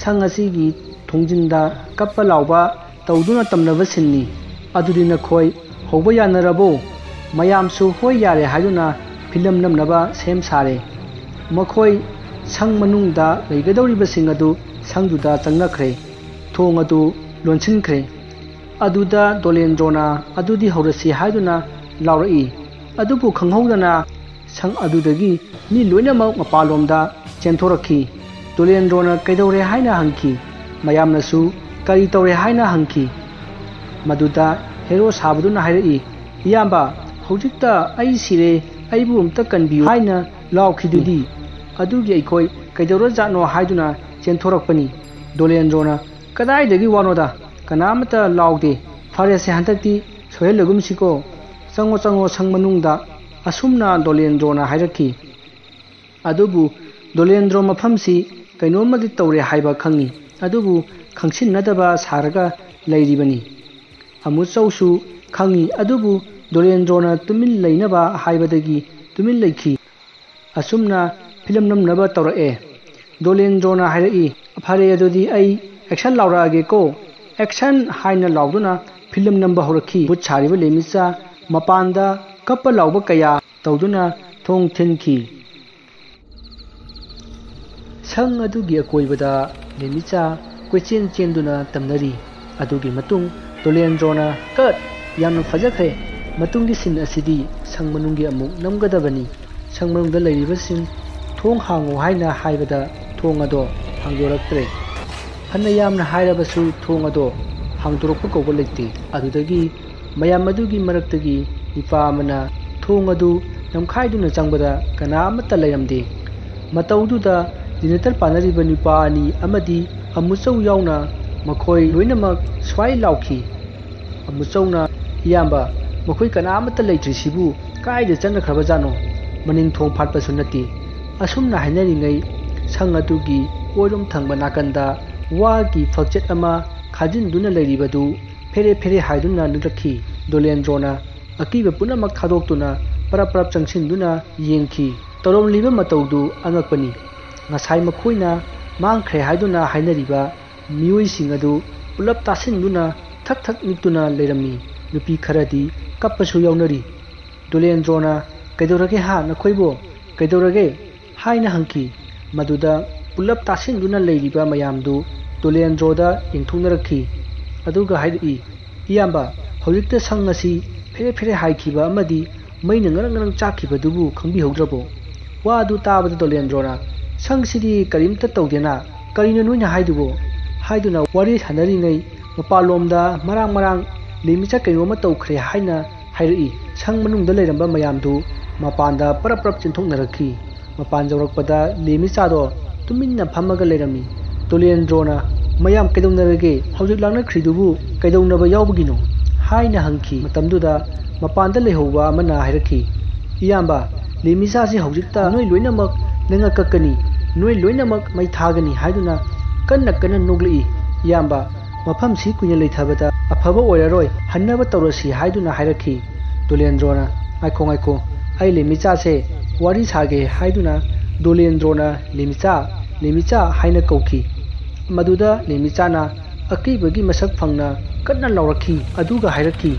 ꯁꯪ ꯑꯁꯤꯒꯤ ꯊꯣꯡꯖꯤꯟꯗ ꯀꯞꯄ ꯂꯥꯎꯕ ꯇꯧꯗꯨꯅ ꯇꯝꯅꯕ ꯁꯤꯟꯅꯤ ꯑꯗꯨꯗꯤ ꯅꯈꯣꯏ ꯍꯧꯕ ꯌꯥꯅꯔꯕꯣ ꯃꯌꯥꯝꯁꯨ ꯍꯣꯏ ꯌꯥꯔꯦ ꯍꯥꯏꯗꯨꯅ ꯐꯤꯂꯝ ꯅꯝꯅꯕ ꯁꯦꯝ ꯁꯥꯔꯦ ꯃꯈꯣꯏ ꯁꯪ ꯃꯅꯨꯡꯗ ꯂꯩꯒꯗꯧꯔꯤꯕꯁꯤꯡ ꯑꯗꯨ ꯁꯪꯗꯨꯗ ꯆꯪꯅꯈ꯭ꯔꯦ ꯊꯣꯡ ꯑꯗꯨ ꯂꯣꯟꯁꯤꯟꯈ꯭ꯔꯦ ꯑꯗꯨꯗ ꯗꯣꯂꯦꯟꯗ꯭ꯔꯣꯅ ꯑꯗꯨꯗꯤ ꯍꯧꯔꯁꯤ ꯍꯥꯏꯗꯨꯅ ꯂꯥꯎꯔꯛꯏ ꯑꯗꯨꯕꯨ ꯈꯪꯍꯧꯗꯅ ꯁꯪ ꯑꯗꯨꯗꯒꯤ ꯃꯤ ꯂꯣꯏꯅꯃꯛ ꯃꯄꯥꯟꯂꯣꯝꯗ ꯆꯦꯟꯊꯣꯔꯛꯈꯤ ꯗꯣꯂꯦꯟꯗ꯭ꯔꯣꯅ ꯀꯩꯗꯧꯔꯦ ꯍꯥꯏꯅ ꯍꯪꯈꯤ ꯃꯌꯥꯝꯅꯁꯨ ꯀꯔꯤ ꯇꯧꯔꯦ ꯍꯥꯏꯅ ꯍꯪꯈꯤ ꯃꯗꯨꯗ ꯍꯦꯔꯣ ꯁꯥꯕꯗꯨꯅ ꯍꯥꯏꯔꯛꯏ ꯏꯌꯥꯝꯕ ꯍꯧꯖꯤꯛꯇ ꯑꯩ ꯁꯤꯔꯦ ꯑꯩꯕꯨ ꯑꯝꯇ ꯀꯟꯕꯤꯌꯨ ꯍꯥꯏꯅ ꯂꯥꯎꯈꯤꯗꯨꯗꯤ ꯑꯗꯨꯒꯤ ꯑꯩꯈꯣꯏ ꯀꯩꯗꯧꯔꯖꯥꯠꯅꯣ ꯍꯥꯏꯗꯨꯅ ꯆꯦꯟꯊꯣꯔꯛꯄꯅꯤ ꯗꯣꯂꯦꯟꯗ꯭ꯔꯣꯅ ꯀꯗꯥꯏꯗꯒꯤ ꯋꯥꯅꯣꯗ ꯀꯅꯥꯃꯠꯇ ꯂꯥꯎꯗꯦ ꯐꯔꯦꯁꯦ ꯍꯟꯗꯛꯇꯤ ꯁꯣꯏꯍꯜꯂꯒꯨꯝꯁꯤꯀꯣ ꯆꯪꯉꯣ ꯆꯪꯉꯣ ꯁꯪ ꯃꯅꯨꯡꯗ ꯑꯁꯨꯝꯅ ꯗꯣꯂꯦꯟꯗ꯭ꯔꯣꯅ ꯍꯥꯏꯔꯛꯈꯤ ꯑꯗꯨꯕꯨ ꯗꯣꯂꯦꯟꯗ꯭ꯔꯣ ꯃꯐꯝꯁꯤ ꯀꯩꯅꯣꯝꯃꯗꯤ ꯇꯧꯔꯦ ꯍꯥꯏꯕ ꯈꯪꯉꯤ ꯑꯗꯨꯕꯨ ꯈꯪꯁꯤꯟꯅꯗꯕ ꯁꯥꯔꯒ ꯂꯩꯔꯤꯕꯅꯤ ꯑꯃꯨꯆꯧꯁꯨ ꯈꯪꯉꯤ ꯑꯗꯨꯕꯨ ꯗꯣꯂꯦꯟꯗ꯭ꯔꯣꯅ ꯇꯨꯃꯤꯟ ꯂꯩꯅꯕ ꯍꯥꯏꯕꯗꯒꯤ ꯇꯨꯃꯤꯟ ꯂꯩꯈꯤ ꯑꯁꯨꯝꯅ ꯐꯤꯂꯝ ꯅꯝꯅꯕ ꯇꯧꯔꯛꯑꯦ ꯗꯣꯂꯦꯟꯗ꯭ꯔꯣꯅ ꯍꯥꯏꯔꯛꯏ ꯐꯔꯦ ꯑꯗꯨꯗꯤ ꯑꯩ ꯑꯦꯛꯁꯟ ꯂꯥꯎꯔꯛꯑꯒꯦꯀꯣ ꯑꯦꯛꯁꯟ ꯍꯥꯏꯅ ꯂꯥꯎꯗꯨꯅ ꯐꯤꯂꯝ ꯅꯝꯕ ꯍꯧꯔꯛꯈꯤ ꯕꯨꯠ ꯁꯥꯔꯤꯕ ꯂꯦꯃꯤꯆꯥ ꯃꯄꯥꯟꯗ ꯀꯞꯄ ꯂꯥꯎꯕ ꯀꯌꯥ ꯇꯧꯗꯨꯅ ꯊꯣꯡ ꯊꯤꯟꯈꯤ ꯁꯪ ꯑꯗꯨꯒꯤ ꯑꯀꯣꯏꯕꯗ ꯂꯦꯃꯤꯆꯥ ꯀꯣꯏꯆꯦꯟ ꯆꯦꯟꯗꯨꯅ ꯇꯝꯅꯔꯤ ꯑꯗꯨꯒꯤ ꯃꯇꯨꯡ ꯗꯣꯂꯦꯟꯗ꯭ꯔꯣꯅ ꯀꯠ ꯌꯥꯝꯅ ꯐꯖꯈ꯭ꯔꯦ ꯃꯇꯨꯡꯒꯤ ꯁꯤꯟ ꯑꯁꯤꯗꯤ ꯁꯪ ꯃꯅꯨꯡꯒꯤ ꯑꯃꯨꯛ ꯅꯝꯒꯗꯕꯅꯤ ꯁꯪ ꯃꯅꯨꯡꯗ ꯂꯩꯔꯤꯕꯁꯤꯡ ꯊꯣꯡ ꯍꯥꯡꯉꯨ ꯍꯥꯏꯅ ꯍꯥꯏꯕꯗ ꯊꯣꯡ ꯑꯗꯣ ꯍꯥꯡꯗꯣꯔꯛꯇ꯭ꯔꯦ ꯐꯅ ꯌꯥꯝꯅ ꯍꯥꯏꯔꯕꯁꯨ ꯊꯣꯡ ꯑꯗꯣ ꯍꯥꯡꯗꯣꯔꯛꯄ ꯀꯧꯕ ꯂꯩꯇꯦ ꯑꯗꯨꯗꯒꯤ ꯃꯌꯥꯝ ꯑꯗꯨꯒꯤ ꯃꯔꯛꯇꯒꯤ ꯅꯨꯄꯥ ꯑꯃꯅ ꯊꯣꯡ ꯑꯗꯨ ꯅꯝꯈꯥꯏꯗꯨꯅ ꯆꯪꯕꯗ ꯀꯅꯥ ꯑꯃꯠꯇ ꯂꯩꯔꯝꯗꯦ ꯃꯇꯧꯗꯨꯗ ꯖꯦꯅꯦꯇꯔ ꯄꯥꯅꯔꯤꯕ ꯅꯨꯄꯥ ꯑꯅꯤ ꯑꯃꯗꯤ ꯑꯃꯨꯆꯧ ꯌꯥꯎꯅ ꯃꯈꯣꯏ ꯂꯣꯏꯅꯃꯛ ꯁ꯭ꯋꯥꯏ ꯂꯥꯎꯈꯤ ꯑꯃꯨꯆꯧꯅ ꯏꯌꯥꯝꯕ ꯃꯈꯣꯏ ꯀꯅꯥ ꯑꯃꯠꯇ ꯂꯩꯇ꯭ꯔꯤꯁꯤꯕꯨ ꯀꯥꯏꯗ ꯆꯪꯅꯈ꯭ꯔꯕꯖꯥꯠꯅꯣ ꯃꯅꯤꯡ ꯊꯣꯡ ꯐꯥꯠꯄꯁꯨ ꯅꯠꯇꯦ ꯑꯁꯨꯝꯅ ꯍꯥꯏꯅꯔꯤꯉꯩ ꯁꯪ ꯑꯗꯨꯒꯤ ꯑꯣꯏꯔꯣꯝ ꯊꯪꯕ ꯅꯥꯀꯟꯗ ꯋꯥꯒꯤ ꯐꯛꯆꯦꯠ ꯑꯃ ꯈꯥꯖꯤꯟꯗꯨꯅ ꯂꯩꯔꯤꯕꯗꯨ ꯐꯦꯔꯦ ꯐꯦꯔꯦ ꯍꯥꯏꯗꯨꯅ ꯂꯨꯔꯛꯈꯤ ꯗꯣꯂꯦꯟꯗ꯭ꯔꯣꯅ ꯑꯀꯤꯕ ꯄꯨꯝꯅꯃꯛ ꯊꯥꯗꯣꯛꯇꯨꯅ ꯄꯔꯞ ꯄꯔꯞ ꯆꯪꯁꯤꯟꯗꯨꯅ ꯌꯦꯡꯈꯤ ꯇꯧꯔꯝꯂꯤꯕ ꯃꯇꯧꯗꯨ ꯑꯉꯛꯄꯅꯤ ꯉꯁꯥꯏ ꯃꯈꯣꯏꯅ ꯃꯥꯡꯈ꯭ꯔꯦ ꯍꯥꯏꯗꯨꯅ ꯍꯥꯏꯅꯔꯤꯕ ꯃꯤꯑꯣꯏꯁꯤꯡ ꯑꯗꯨ ꯄꯨꯂꯞ ꯇꯥꯁꯤꯟꯗꯨꯅ ꯊꯛ ꯊꯛ ꯅꯤꯛꯇꯨꯅ ꯂꯩꯔꯝꯃꯤ ꯅꯨꯄꯤ ꯈꯔꯗꯤ ꯀꯞꯄꯁꯨ ꯌꯥꯎꯅꯔꯤ ꯗꯣꯂꯦꯟꯗ꯭ꯔꯣꯅ ꯀꯩꯗꯧꯔꯒꯦ ꯍꯥ ꯅꯈꯣꯏꯕꯣ ꯀꯩꯗꯧꯔꯒꯦ ꯍꯥꯏꯅ ꯍꯪꯈꯤ ꯃꯗꯨꯗ ꯄꯨꯂꯞ ꯇꯥꯁꯤꯟꯗꯨꯅ ꯂꯩꯔꯤꯕ ꯃꯌꯥꯝꯗꯨ ꯗꯣꯂꯦꯟꯗ꯭ꯔꯣꯗ ꯌꯦꯡꯊꯣꯛꯅꯔꯛꯈꯤ ꯑꯗꯨꯒ ꯍꯥꯏꯔꯛꯏ ꯏꯌꯥꯝꯕ ꯍꯧꯖꯤꯛꯇ ꯁꯪ ꯑꯁꯤ ꯐꯦꯔꯦ ꯐꯦꯔꯦ ꯍꯥꯏꯈꯤꯕ ꯑꯃꯗꯤ ꯃꯩꯅ ꯉꯔꯪ ꯉꯔꯪ ꯆꯥꯛꯈꯤꯕꯗꯨꯕꯨ ꯈꯪꯕꯤꯍꯧꯗ꯭ꯔꯕꯣ ꯋꯥ ꯑꯗꯨ ꯇꯥꯕꯗ ꯗꯣꯂꯦꯟꯗ꯭ꯔꯣꯅ ꯁꯪꯁꯤꯗꯤ ꯀꯔꯤꯝꯇ ꯇꯧꯗꯦꯅ ꯀꯔꯤꯅꯣ ꯅꯣꯏꯅ ꯍꯥꯏꯗꯨꯕോ ꯍꯥꯏꯗꯨꯅ ꯋꯥꯔꯤ ꯁꯥꯟꯅꯔꯤꯉꯩ ꯃꯄꯥꯟꯂꯣꯝꯗ ꯃꯔꯥꯡ ꯃꯔꯥꯡ ꯂꯦꯃꯤꯆ ꯀꯩꯅꯣꯝꯃ ꯇꯧꯈ꯭ꯔꯦ ꯍꯥꯏꯅ ꯍꯥꯏꯔꯛꯏ ꯁꯪ ꯃꯅꯨꯡꯗ ꯂꯩꯔꯝꯕ ꯃꯌꯥꯝꯗꯨ ꯃꯄꯥꯟꯗ ꯄꯔꯞ ꯄꯔꯞ ꯆꯦꯟꯊꯣꯛꯅꯔꯛꯈꯤ ꯃꯄꯥꯟ ꯌꯧꯔꯛꯄꯗ ꯂꯦꯃꯤꯆꯥꯗꯣ ꯇꯨꯃꯤꯟꯅ ꯐꯝꯃꯒ ꯂꯩꯔꯝꯃꯤ ꯗꯣꯂꯦꯟꯗ꯭ꯔꯣꯅ ꯃꯌꯥꯝ ꯀꯩꯗꯧꯅꯔꯒꯦ ꯍꯧꯖꯤꯛ ꯂꯥꯛꯅꯈ꯭ꯔꯤꯗꯨꯕꯨ ꯀꯩꯗꯧꯅꯕ ꯌꯥꯎꯕꯒꯤꯅꯣ ꯍꯥꯏꯅ ꯍꯪꯈꯤ ꯃꯇꯝꯗꯨꯗ ꯃꯄꯥꯟꯗ ꯂꯩꯍꯧꯕ ꯑꯃꯅ ꯍꯥꯏꯔꯛꯈꯤ ꯏꯌꯥꯝꯕ ꯂꯦꯃꯤꯆꯥꯁꯤ ꯍꯧꯖꯤꯛꯇ ꯅꯣꯏ ꯂꯣꯏꯅꯃꯛ ꯅꯪꯉ ꯀꯛꯀꯅꯤ ꯅꯣꯏ ꯂꯣꯏꯅꯃꯛ ꯃꯩ ꯊꯥꯒꯅꯤ ꯍꯥꯏꯗꯨꯅ ꯀꯟꯅ ꯀꯟꯅ ꯅꯣꯛꯂꯛꯏ ꯏꯌꯥꯝꯕ ꯃꯐꯝꯁꯤ ꯀꯨꯏꯅ ꯂꯩꯊꯕꯗ ꯑꯐꯕ ꯑꯣꯏꯔꯔꯣꯏ ꯍꯟꯅꯕ ꯇꯧꯔꯁꯤ ꯍꯥꯏꯗꯨꯅ ꯍꯥꯏꯔꯛꯈꯤ ꯗꯣꯂꯦꯟꯗ꯭ꯔꯣꯅ ꯉꯥꯏꯈꯣ ꯉꯥꯏꯈꯣ ꯑꯩ ꯂꯦꯃꯤꯆꯥꯁꯦ ꯋꯥꯔꯤ ꯁꯥꯒꯦ ꯍꯥꯏꯗꯨꯅ ꯗꯣꯂꯦꯟꯗ꯭ꯔꯣꯅ ꯂꯦꯃꯤꯆꯥ ꯂꯦꯃꯤꯆꯥ ꯍꯥꯏꯅ ꯀꯧꯈꯤ ꯃꯗꯨꯗ ꯂꯦꯃꯤꯆꯥꯅ ꯑꯀꯤꯕꯒꯤ ꯃꯁꯛ ꯐꯪꯅ ꯀꯟꯅ ꯂꯥꯎꯔꯛꯈꯤ ꯑꯗꯨꯒ ꯍꯥꯏꯔꯛꯈꯤ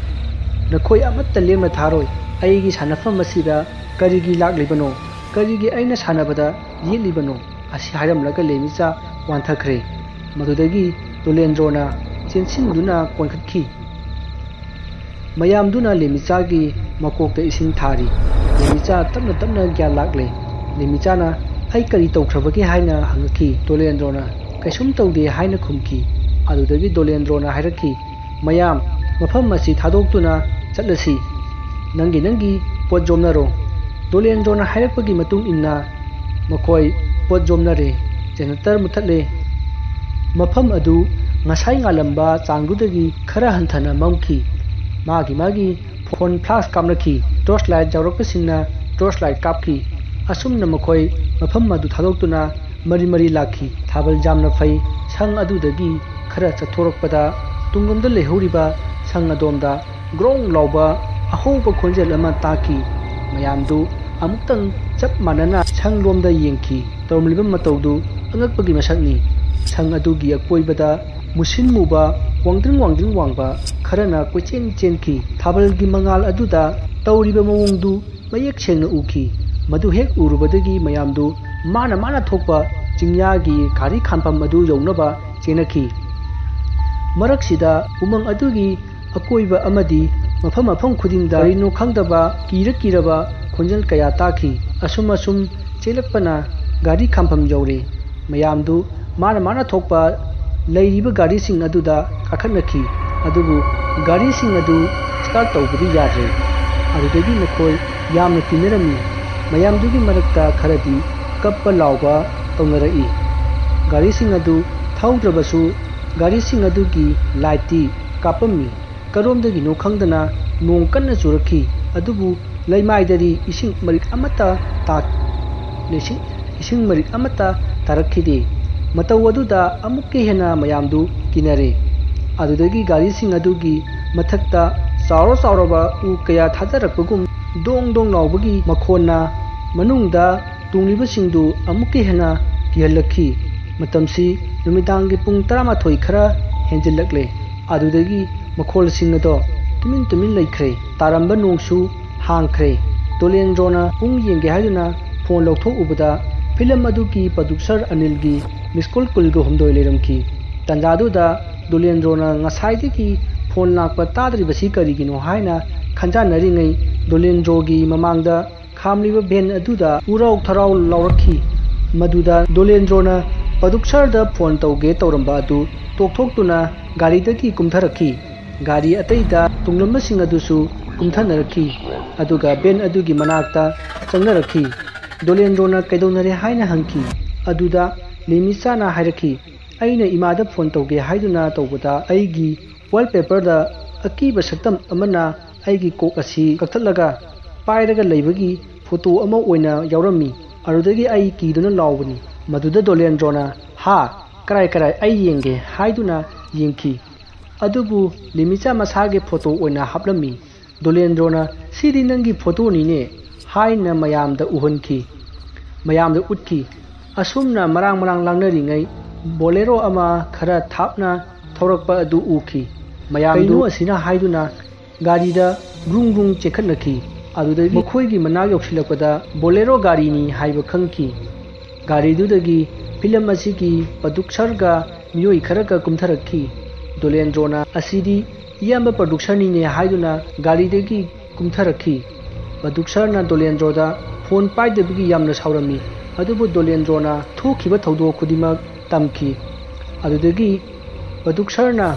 ꯅꯈꯣꯏ ꯑꯃꯠꯇ ꯂꯦꯝꯅ ꯊꯥꯔꯣꯏ ꯑꯩꯒꯤ ꯁꯥꯟꯅꯐꯝ ꯑꯁꯤꯗ ꯀꯔꯤꯒꯤ ꯂꯥꯛꯂꯤꯕꯅꯣ ꯀꯔꯤꯒꯤ ꯑꯩꯅ ꯁꯥꯟꯅꯕꯗ ꯌꯦꯠꯂꯤꯕꯅꯣ ꯑꯁꯤ ꯍꯥꯏꯔꯝꯂꯒ ꯂꯦꯃꯤꯆꯥ ꯋꯥꯟꯊꯈ꯭ꯔꯦ ꯃꯗꯨꯗꯒꯤ ꯗꯣꯂꯦꯟꯗ꯭ꯔꯣꯅ ꯆꯦꯟꯁꯤꯟꯗꯨꯅ ꯀꯣꯟꯈꯠꯈꯤ ꯃꯌꯥꯝꯗꯨꯅ ꯂꯦꯃꯤꯆꯥꯒꯤ ꯃꯀꯣꯛꯇ ꯏꯁꯤꯡ ꯊꯥꯔꯤ ꯂꯦꯃꯤꯆꯥ ꯇꯞꯅ ꯇꯞꯅ ꯒ꯭ꯌꯥꯟ ꯂꯥꯛꯂꯦ ꯂꯦꯃꯤꯆꯥꯅ ꯑꯩ ꯀꯔꯤ ꯇꯧꯈ꯭ꯔꯕꯒꯦ ꯍꯥꯏꯅ ꯍꯪꯉꯛꯈꯤ ꯗꯣꯂꯦꯟꯗ꯭ꯔꯣꯅ ꯀꯩꯁꯨꯝ ꯇꯧꯗꯦ ꯍꯥꯏꯅ ꯈꯨꯝꯈꯤ ꯑꯗꯨꯗꯒꯤ ꯗꯣꯂꯦꯟꯗ꯭ꯔꯣꯅ ꯍꯥꯏꯔꯛꯈꯤ ꯃꯌꯥꯝ ꯃꯐꯝ ꯑꯁꯤ ꯊꯥꯗꯣꯛꯇꯨꯅ ꯆꯠꯂꯁꯤ ꯅꯪꯒꯤ ꯅꯪꯒꯤ ꯄꯣꯠ ꯌꯣꯝꯅꯔꯣ ꯗꯣꯂꯦꯟꯗ꯭ꯔꯣꯅ ꯍꯥꯏꯔꯛꯄꯒꯤ ꯃꯇꯨꯡ ꯏꯟꯅ ꯃꯈꯣꯏ ꯄꯣꯠ ꯌꯣꯝꯅꯔꯦ ꯖꯦꯅꯦꯇꯔ ꯃꯨꯊꯠꯂꯦ ꯃꯐꯝ ꯑꯗꯨ ꯉꯁꯥꯏ ꯉꯥꯜꯂꯝꯕ ꯆꯥꯡꯗꯨꯗꯒꯤ ꯈꯔ ꯍꯟꯊꯅ ꯃꯝꯈꯤ ꯃꯥꯒꯤ ꯃꯥꯒꯤ phone flash ꯀꯥꯞꯅꯈꯤ torch light ꯌꯥꯎꯔꯛꯄꯁꯤꯡꯅ torch light ꯀꯥꯞꯈꯤ ꯑꯁꯨꯝꯅ ꯃꯈꯣꯏ ꯃꯐꯝ ꯑꯗꯨ ꯊꯥꯗꯣꯛꯇꯨꯅ ꯃꯔꯤ ꯃꯔꯤ ꯂꯥꯛꯈꯤ ꯊꯥꯕꯜ ꯌꯥꯝꯅ ꯐꯩ ꯁꯪ ꯑꯗꯨꯗꯒꯤ ꯈꯔ ꯆꯠꯊꯣꯔꯛꯄꯗ ꯇꯨꯡꯂꯣꯝꯗ ꯂꯩꯍꯧꯔꯤꯕ ꯁꯪ ꯑꯗꯣꯝꯗ ꯒ꯭ꯔꯣꯡ ꯂꯥꯎꯕ ꯑꯍꯧꯕ ꯈꯣꯟꯖꯦꯜ ꯑꯃ ꯇꯥꯈꯤ ꯃꯌꯥꯝꯗꯨ ꯑꯃꯨꯛꯇꯪ ꯆꯞ ꯃꯥꯟꯅꯅ ꯁꯪꯂꯣꯝꯗ ꯌꯦꯡꯈꯤ ꯇꯧꯔꯝꯂꯤꯕ ꯃꯇꯧꯗꯨ ꯑꯉꯛꯄꯒꯤ ꯃꯁꯛꯅꯤ ꯁꯪ ꯑꯗꯨꯒꯤ ꯑꯀꯣꯏꯕꯗ ꯃꯨꯁꯤꯟ ꯃꯨꯕ ꯋꯥꯡꯗ꯭ꯔꯤꯡ ꯋꯥꯡꯗ꯭ꯔꯤꯡ ꯋꯥꯡꯕ ꯈꯔꯅ ꯀꯣꯏꯆꯦꯟ ꯆꯦꯟꯈꯤ ꯊꯥꯕꯜꯒꯤ ꯃꯉꯥꯜ ꯑꯗꯨꯗ ꯇꯧꯔꯤꯕ ꯃꯑꯣꯡꯗꯨ ꯃꯌꯦꯛ ꯁꯦꯡꯅ ꯎꯈꯤ ꯃꯗꯨ ꯍꯦꯛ ꯎꯔꯨꯕꯗꯒꯤ ꯃꯌꯥꯝꯗꯨ ꯃꯥꯅ ꯃꯥꯅ ꯊꯣꯛꯄ ꯆꯤꯡꯌꯥꯒꯤ ꯘꯥꯔꯤ ꯈꯥꯟꯐꯝ ꯑꯗꯨ ꯌꯧꯅꯕ ꯆꯦꯟꯅꯈꯤ ꯃꯔꯛꯁꯤꯗ ꯎꯃꯪ ꯑꯗꯨꯒꯤ ꯑꯀꯣꯏꯕ ꯑꯃꯗꯤ ꯃꯐꯝ ꯃꯐꯝ ꯈꯨꯗꯤꯡꯗ ꯀꯔꯤꯅꯣ ꯈꯪꯗꯕ ꯀꯤꯔ ꯀꯤꯔꯕ ꯈꯣꯟꯖꯦꯜ ꯀꯌా ꯇꯥꯈꯤ ꯑꯁꯨꯝ ꯑꯁꯨꯝ ꯆꯦꯜꯂꯛꯄꯅ ꯒꯥꯔꯤ ꯈꯥꯝꯐꯝ ꯌꯧꯔꯦ ꯃꯌꯥꯝꯗꯨ ꯃꯥꯅ ꯃꯥꯅ ꯊꯣꯛꯄ ꯂꯩꯔꯤꯕ ꯒꯥꯔꯤꯁꯤꯡ ꯑꯗꯨꯗ ꯀꯥꯈꯠꯅꯈꯤ ꯑꯗꯨꯕꯨ ꯒꯥꯔꯤꯁꯤꯡ ꯑꯗꯨ ꯁ꯭ꯇꯥꯔꯠ ꯇꯧꯕꯗꯤ ꯌꯥꯗ꯭ꯔꯦ ꯑꯗꯨꯗꯒꯤ ꯃꯈꯣꯏ ꯌꯥꯝꯅ ꯀꯤꯅꯔꯝꯃꯤ ꯃꯌꯥꯝꯗꯨꯒꯤ ꯃꯔꯛꯇ ꯈꯔꯗꯤ ꯀꯞꯄ ꯂꯥꯎꯕ ꯇꯧꯅꯔꯛꯏ ꯒꯥꯔꯤꯁꯤꯡ ꯑꯗꯨ ꯊꯧꯗ꯭ꯔꯕꯁꯨ ꯒꯥꯔꯤꯁꯤꯡ ꯑꯗꯨꯒꯤ ꯂꯥꯏꯠꯇꯤ ꯀꯥꯞꯄꯝꯃꯤ ꯀꯔꯣꯝꯗꯒꯤꯅꯣ ꯈꯪꯗꯅ ꯅꯣꯡ ꯀꯟꯅ ꯆꯨꯔꯛꯈꯤ ꯑꯗꯨꯕꯨ ꯂꯩꯃꯥꯏꯗꯗꯤ ꯏꯁꯤꯡ ꯃꯔꯤꯛ ꯑꯃꯠꯇ ꯏꯁꯤꯡ ꯃꯔꯤꯛ ꯑꯃꯠꯇ ꯇꯥꯔꯛꯈꯤꯗꯦ ꯃꯇꯧ ꯑꯗꯨꯗ ꯑꯃꯨꯛꯀ ꯍꯦꯟꯅ ꯃꯌꯥꯝꯗꯨ ꯀꯤꯅꯔꯦ ꯑꯗꯨꯗꯒꯤ ꯒꯥꯔꯤꯁꯤꯡ ꯑꯗꯨꯒꯤ ꯃꯊꯛꯇ ꯆꯥꯎꯔ ꯆꯥꯎꯔꯕ ꯎ ꯀꯌꯥ ꯊꯥꯗꯔꯛꯄꯒꯨꯝ ꯗꯣꯡ ꯗꯣꯡ ꯂꯥꯎꯕꯒꯤ ꯃꯈꯣꯟꯅ ꯃꯅꯨꯡꯗ ꯇꯣꯡꯂꯤꯕꯁꯤꯡꯗꯨ ꯑꯃꯨꯛꯀ ꯍꯦꯟꯅ ꯀꯤꯍꯜꯂꯛꯈꯤ ꯃꯇꯝꯁꯤ ꯅꯨꯃꯤꯗꯥꯡꯒꯤ ꯄꯨꯡ ꯇꯔꯥꯃꯥꯊꯣꯏ ꯈꯔ ꯍꯦꯟꯖꯤꯜꯂꯛꯂꯦ ꯑꯗꯨꯗꯒꯤ ꯃꯈꯣꯜꯁꯤꯡ ꯑꯗꯣ ꯇꯨꯃꯤꯟ ꯇꯨꯃꯤꯟ ꯂꯩꯈ꯭ꯔꯦ ꯇꯥꯔꯝꯕ ꯅꯣꯡꯁꯨ ꯍꯥꯡꯈ꯭ꯔꯦ ꯗꯣꯂꯦꯟꯗ꯭ꯔꯣꯅ ꯄꯨꯡ ꯌꯦꯡꯒꯦ ꯍꯥꯏꯗꯨꯅ ꯐꯣꯟ ꯂꯧꯊꯣꯛꯎꯕꯗ ꯐꯤꯂꯝ ꯑꯗꯨꯒꯤ ꯄ꯭ꯔꯗ꯭ꯌꯨꯁꯔ ꯑꯅꯤꯜꯒꯤ ꯃꯤꯁꯀꯣꯜ ꯀꯨꯜꯒ ꯍꯨꯝꯗꯣꯏ ꯂꯩꯔꯝꯈꯤ ꯇꯟꯖꯥꯗꯨꯗ ꯗꯣꯂꯦꯟꯗ꯭ꯔꯣꯅ ꯉꯁꯥꯏꯗꯒꯤ ꯐꯣꯟ ꯂꯥꯛꯄ ꯇꯥꯗ꯭ꯔꯤꯕꯁꯤ ꯀꯔꯤꯒꯤꯅꯣ ꯍꯥꯏꯅ ꯈꯟꯖꯥꯟꯅꯔꯤꯉꯩ ꯗꯣꯂꯦꯟꯗ꯭ꯔꯣꯒꯤ ꯃꯃꯥꯡꯗ ꯈꯥꯝꯂꯤꯕ ꯚꯦꯟ ꯑꯗꯨꯗ ꯎꯔꯥꯎ ꯊꯔꯥꯎ ꯂꯥꯎꯔꯛꯈꯤ ꯃꯗꯨꯗ ꯗꯣꯂꯦꯟꯗ꯭ꯔꯣꯅ ꯄ꯭ꯔꯗ꯭ꯌꯨꯁꯔꯗ ꯐꯣꯟ ꯇꯧꯒꯦ ꯇꯧꯔꯝꯕ ꯑꯗꯨ ꯇꯣꯛꯊꯣꯛꯇꯨꯅ ꯒꯥꯔꯤꯗꯒꯤ ꯀꯨꯝꯊꯔꯛꯈꯤ ꯒꯥꯔꯤ ꯑꯇꯩꯗ ꯇꯨꯡꯂꯝꯕꯁꯤꯡ ꯑꯗꯨꯁꯨ ꯀꯨꯝꯊꯅꯔꯛꯈꯤ ꯑꯗꯨꯒ ꯚꯦꯟ ꯑꯗꯨꯒꯤ ꯃꯅꯥꯛꯇ ꯆꯪꯅꯔꯛꯈꯤ ꯗꯣꯂꯦꯟꯗ꯭ꯔꯣꯅ ꯀꯩꯗꯧꯅꯔꯦ ꯍꯥꯏꯅ ꯍꯪꯈꯤ ꯑꯗꯨꯗ ꯂꯦꯃꯤꯆꯥꯅ ꯍꯥꯏꯔꯛꯈꯤ ꯑꯩꯅ ꯏꯃꯥꯗ ꯐꯣꯟ ꯇꯧꯒꯦ ꯍꯥꯏꯗꯨꯅ ꯇꯧꯕꯗ ꯑꯩꯒꯤ ꯋꯥꯜꯄꯦꯄꯔꯗ ꯑꯀꯤꯕ ꯁꯛꯇꯝ ꯑꯃꯅ ꯑꯩꯒꯤ ꯀꯣꯛ ꯑꯁꯤ ꯀꯛꯊꯠꯂꯒ ꯄꯥꯏꯔꯒ ꯂꯩꯕꯒꯤ ꯐꯣꯇꯣ ꯑꯃ ꯑꯣꯏꯅ ꯌꯥꯎꯔꯝꯃꯤ ꯑꯗꯨꯗꯒꯤ ꯑꯩ ꯀꯤꯗꯨꯅ ꯂꯥꯎꯕꯅꯤ ꯃꯗꯨꯗ ꯗꯣꯂꯦꯟꯗ꯭ꯔꯣꯅ ꯍꯥ ꯀꯔꯥꯏ ꯀꯔꯥꯏ ꯑꯩ ꯌꯦꯡꯒꯦ ꯍꯥꯏꯗꯨꯅ ꯌꯦꯡꯈꯤ ꯑꯗꯨꯕꯨ ꯂꯤꯃꯤꯆꯥ ꯃꯁꯥꯒꯤ ꯐꯣꯇꯣ ꯑꯣꯏꯅ ꯍꯥꯞꯂꯝꯃꯤ ꯗꯣꯂꯦꯟꯗ꯭ꯔꯣꯅ ꯁꯤꯗꯤ ꯅꯪꯒꯤ ꯐꯣꯇꯣꯅꯤꯅꯦ ꯍꯥꯏꯅ ꯃꯌꯥꯝꯗ ꯎꯍꯟꯈꯤ ꯃꯌꯥꯝꯗ ꯎꯠꯈꯤ ꯑꯁꯨꯝꯅ ꯃꯔꯥꯡ ꯃꯔꯥꯡ ꯂꯥꯡꯅꯔꯤꯉꯩ ꯕꯣꯂꯦꯔꯣ ꯑꯃ ꯈꯔ ꯊꯥꯞꯅ ꯊꯧꯔꯛꯄ ꯑꯗꯨ ꯎꯈꯤ ꯃꯌꯥꯝꯗꯨ ꯑꯁꯤꯅ ꯍꯥꯏꯗꯨꯅ ꯒꯥꯔꯤꯗ ꯒ꯭ꯔꯨꯡ ꯒ꯭ꯔꯨꯡ ꯆꯦꯟꯈꯠꯅꯈꯤ ꯑꯗꯨꯗꯒꯤ ꯃꯈꯣꯏꯒꯤ ꯃꯅꯥꯛ ꯌꯧꯁꯤꯜꯂꯛꯄꯗ ꯕꯣꯂꯦꯔꯣ ꯒꯥꯔꯤꯅꯤ ꯍꯥꯏꯕ ꯈꯪꯈꯤ ꯒꯥꯔꯤꯗꯨꯗꯒꯤ ꯐꯤꯂꯝ ꯑꯁꯤꯒꯤ ꯄ꯭ꯔꯗ꯭ꯌꯨꯁꯔꯒ ꯃꯤꯑꯣꯏ ꯈꯔꯒ ꯀꯨꯝꯊꯔꯛꯈꯤ ꯗꯣꯂꯦꯟꯗ꯭ꯔꯣꯅ ꯑꯁꯤꯗꯤ ꯏꯌꯥꯝꯕ ꯄ꯭ꯔꯗ꯭ꯌꯨꯁꯔꯅꯤꯅꯦ ꯍꯥꯏꯗꯨꯅ ꯒꯥꯔꯤꯗꯒꯤ ꯀꯨꯝꯊꯔꯛꯈꯤ ꯄ꯭ꯔꯗ꯭ꯌꯨꯁꯔꯅ ꯗꯣꯂꯦꯟꯗ꯭ꯔꯣꯗ ꯐꯣꯟ ꯄꯥꯏꯗꯕꯒꯤ ꯌꯥꯝꯅ ꯁꯥꯎꯔꯝꯃꯤ ꯑꯗꯨꯕꯨ ꯗꯣꯂꯦꯟꯗ꯭ꯔꯣꯅ ꯊꯣꯛꯈꯤꯕ ꯊꯧꯗꯣꯛ ꯈꯨꯗꯤꯡꯃꯛ ꯇꯝꯈꯤ ꯑꯗꯨꯗꯒꯤ ꯄ꯭ꯔꯗ꯭ꯌꯨꯁꯔꯅ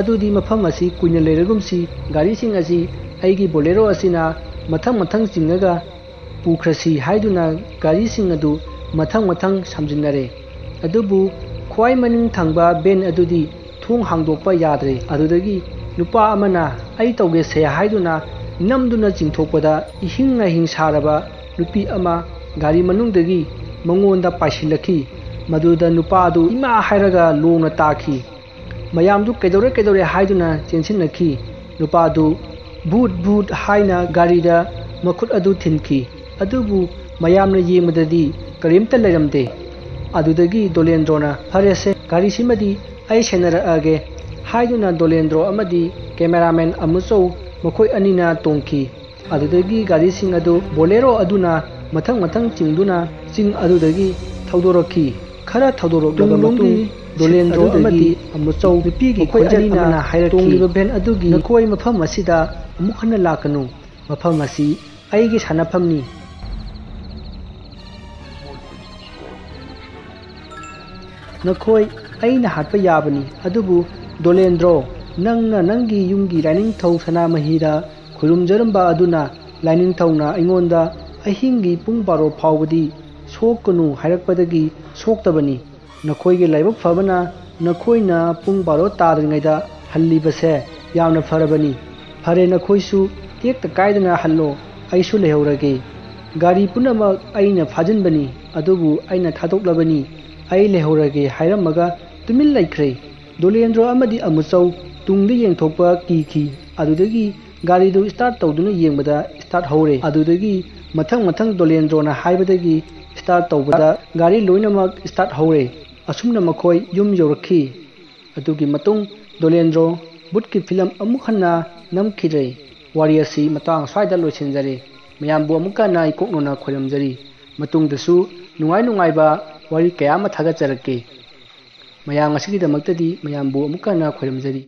ꯑꯗꯨꯗꯤ ꯃꯐꯝ ꯑꯁꯤ ꯀꯨꯏꯅ ꯂꯩꯔꯒꯨꯝꯁꯤ ꯒꯥꯔꯤꯁꯤꯡ ꯑꯁꯤ ꯑꯩꯒꯤ ꯕꯣꯂꯦꯔꯣ ꯑꯁꯤꯅ ꯃꯊꯪ ꯃꯊꯪ ꯆꯤꯡꯉꯒ ꯄꯨꯈ꯭ꯔꯁꯤ ꯍꯥꯏꯗꯨꯅ ꯒꯥꯔꯤꯁꯤꯡ ꯑꯗꯨ ꯃꯊꯪ ꯃꯊꯪ ꯁꯝꯖꯤꯟꯅꯔꯦ ꯑꯗꯨꯕꯨ ꯈ꯭ꯋꯥꯏ ꯃꯅꯤꯡ ꯊꯪꯕ ꯕꯦꯟ ꯑꯗꯨꯗꯤ ꯊꯣꯡ ꯍꯥꯡꯗꯣꯛꯄ ꯌꯥꯗ꯭ꯔꯦ ꯑꯗꯨꯗꯒꯤ ꯅꯨꯄꯥ ꯑꯃꯅ ꯑꯩ ꯇꯧꯒꯦꯁꯦ ꯍꯥꯏꯗꯨꯅ ꯅꯝꯗꯨꯅ ꯆꯤꯡꯊꯣꯛꯄꯗ इहिं ꯑꯍꯤꯡ ꯁꯥꯔꯕ ꯅꯨꯄꯤ ꯑꯃ ꯒꯥꯔꯤ ꯃꯅꯨꯡꯗꯒꯤ ꯃꯉꯣꯟꯗ ꯄꯥꯏꯁꯤꯜꯂꯛꯈꯤ ꯃꯗꯨꯗ ꯅꯨꯄꯥ ꯑꯗꯨ ꯏꯃꯥ ꯍꯥꯏꯔꯒ ꯂꯣꯡꯅ ꯇꯥꯈꯤ ꯃꯌꯥꯝꯗꯨ ꯀꯩꯗꯧꯔꯦ ꯀꯩꯗꯧꯔꯦ ꯍꯥꯏꯗꯨꯅ ꯆꯦꯟꯁꯤꯟꯅꯈꯤ ꯅꯨꯄꯥ ꯑꯗꯨ ꯚꯨꯠ ꯚꯨꯠ ꯍꯥꯏꯅ ꯒꯥꯔꯤꯗ ꯃꯈꯨꯠ ꯑꯗꯨ ꯊꯤꯟꯈꯤ ꯑꯗꯨꯕꯨ ꯃꯌꯥꯝꯅ ꯌꯦꯡꯕꯗꯗꯤ ꯀꯔꯤꯝꯇ ꯂꯩꯔꯝꯗꯦ ꯑꯗꯨꯗꯒꯤ ꯗꯣꯂꯦꯟꯗ꯭ꯔꯣꯅ ꯐꯔꯦꯁꯦ ꯒꯥꯔꯤꯁꯤꯃꯗꯤ ꯑꯩ ꯁꯦꯟꯅꯔꯛꯑꯒꯦ ꯍꯥꯏꯗꯨꯅ ꯗꯣꯂꯦꯟꯗ꯭ꯔꯣ ꯑꯃꯗꯤ ꯀꯦꯃꯦꯔꯥꯃꯦꯟ ꯑꯃꯨꯆꯧ ꯃꯈꯣꯏ ꯑꯅꯤꯅ ꯇꯣꯡꯈꯤ ꯑꯗꯨꯗꯒꯤ ꯒꯥꯔꯤꯁꯤꯡ ꯑꯗꯨ ꯕꯣꯂꯦꯔꯣ ꯑꯗꯨꯅ ꯃꯊꯪ ꯃꯊꯪ ꯆꯤꯡꯗꯨꯅ ꯆꯤꯡ ꯑꯗꯨꯗꯒꯤ ꯊꯧꯗꯣꯔꯛꯈꯤ ꯈꯔ ꯊꯧꯗꯣꯔꯛꯂꯕ ꯃꯇꯨꯡ ꯗꯣꯂꯦꯟꯗ꯭ꯔꯣ ꯑꯃꯗꯤ ꯑꯃꯨꯆꯧ ꯅꯨꯄꯤꯒꯤ ꯈꯣꯟꯖꯦꯜ ꯑꯃꯅ ꯍꯥꯏꯔꯛꯈꯤ ꯇꯣꯡꯂꯤꯕ ꯚꯦꯟ ꯑꯗꯨꯒꯤ ꯅꯈꯣꯏ ꯃꯐꯝ ꯑꯁꯤꯗ ꯑꯃꯨꯛ ꯍꯟꯅ ꯂꯥꯛꯀꯅꯨ ꯃꯐꯝ ꯑꯁꯤ ꯑꯩꯒꯤ ꯁꯥꯟꯅꯐꯝꯅꯤ ꯅꯈꯣꯏ ꯑꯩꯅ ꯍꯥꯠꯄ ꯌꯥꯕꯅꯤ ꯑꯗꯨꯕꯨ ꯗꯣꯂꯦꯟꯗ꯭ꯔꯣ ꯅꯪꯅ ꯅꯪꯒꯤ ꯌꯨꯝꯒꯤ ꯂꯥꯏꯅꯤꯡꯊꯧ ꯁꯅꯥꯃꯍꯤꯗ ꯈꯨꯔꯨꯝꯖꯔꯝꯕ ꯑꯗꯨꯅ ꯂꯥꯏꯅꯤꯡꯊꯧꯅ ꯑꯩꯉꯣꯟꯗ ꯑꯍꯤꯡꯒꯤ ꯄꯨꯡ ꯕꯥꯔꯣ ꯐꯥꯎꯕꯗꯤ ꯁꯣꯛꯀꯅꯨ ꯍꯥꯏꯔꯛꯄꯗꯒꯤ ꯁꯣꯛꯇꯕꯅꯤ ꯅꯈꯣꯏꯒꯤ ꯂꯥꯏꯕꯛ ꯐꯕꯅ ꯅꯈꯣꯏꯅ ꯄꯨꯡ ꯕꯥꯔꯣ ꯇꯥꯗ꯭ꯔꯤꯉꯩꯗ ꯍꯜꯂꯤꯕꯁꯦ ꯌꯥꯝꯅ ꯐꯔꯕꯅꯤ ꯐꯔꯦ ꯅꯈꯣꯏꯁꯨ ꯇꯦꯛꯇ ꯀꯥꯏꯗꯅ ꯍꯜꯂꯣ ꯑꯩꯁꯨ ꯂꯩꯍꯧꯔꯒꯦ ꯒꯥꯔꯤ ꯄꯨꯝꯅꯃꯛ ꯑꯩꯅ ꯐꯥꯖꯤꯟꯕꯅꯤ ꯑꯗꯨꯕꯨ ꯑꯩꯅ ꯊꯥꯗꯣꯛꯂꯕꯅꯤ ꯑꯩ ꯂꯩꯍꯧꯔꯒꯦ ꯍꯥꯏꯔꯝꯃꯒ ꯇꯨꯃꯤꯟ ꯂꯩꯈ꯭ꯔꯦ ꯗꯣꯂꯦꯟꯗ꯭ꯔꯣ ꯑꯃꯗꯤ ꯑꯃꯨꯆꯧ ꯇꯨꯡꯗ ꯌꯦꯡꯊꯣꯛꯄ ꯀꯤꯈꯤ ꯑꯗꯨꯗꯒꯤ ꯒꯥꯔꯤꯗꯨ ꯁ꯭ꯇꯥꯔꯠ ꯇꯧꯗꯨꯅ ꯌꯦꯡꯕꯗ ꯁ꯭ꯇꯥꯔꯠ ꯍꯧꯔꯦ ꯑꯗꯨꯗꯒꯤ ꯃꯊꯪ ꯃꯊꯪ ꯗꯣꯂꯦꯟꯗ꯭ꯔꯣꯅ ꯍꯥꯏꯕꯗꯒꯤ ꯁ꯭ꯇꯥꯔꯠ ꯇꯧꯕꯗ ꯒꯥꯔꯤ ꯂꯣꯏꯅꯃꯛ ꯁ꯭ꯇꯥꯔꯠ ꯍꯧꯔꯦ ꯑꯁꯨꯝꯅ ꯃꯈꯣꯏ ꯌꯨꯝ ꯌꯧꯔꯛꯈꯤ ꯑꯗꯨꯒꯤ ꯃꯇꯨꯡ ꯗꯣꯂꯦꯟꯗ꯭ꯔꯣ ꯕꯨꯠꯀꯤ ꯐꯤꯂꯝ ꯑꯃꯨꯛ ꯍꯟꯅ ꯅꯝꯈꯤꯗ꯭ꯔꯦ ꯋꯥꯔꯤ ꯑꯁꯤ ꯃꯇꯥꯡ ꯁ꯭ꯋꯥꯏꯗ ꯂꯣꯏꯁꯤꯟꯖꯔꯦ ꯃꯌꯥꯝꯕꯨ ꯑꯃꯨꯛꯀ ꯍꯟꯅ ꯏꯀꯣꯛꯅꯅ ꯈꯣꯏꯔꯝꯖꯔꯤ ꯃꯇꯨꯡꯗꯁꯨ ꯅꯨꯡꯉꯥꯏ ꯅꯨꯡꯉꯥꯏꯕ ꯋꯥꯔꯤ ꯀꯌꯥ ꯑꯃ ꯊꯥꯒꯠꯆꯔꯛꯀꯦ ꯃꯌꯥꯝ ꯑꯁꯤꯒꯤꯗꯃꯛꯇꯗꯤ ꯃꯌꯥꯝꯕꯨ ꯑꯃꯨꯛꯀ ꯍꯟꯅ ꯈꯣꯏꯔꯝꯖꯔꯤ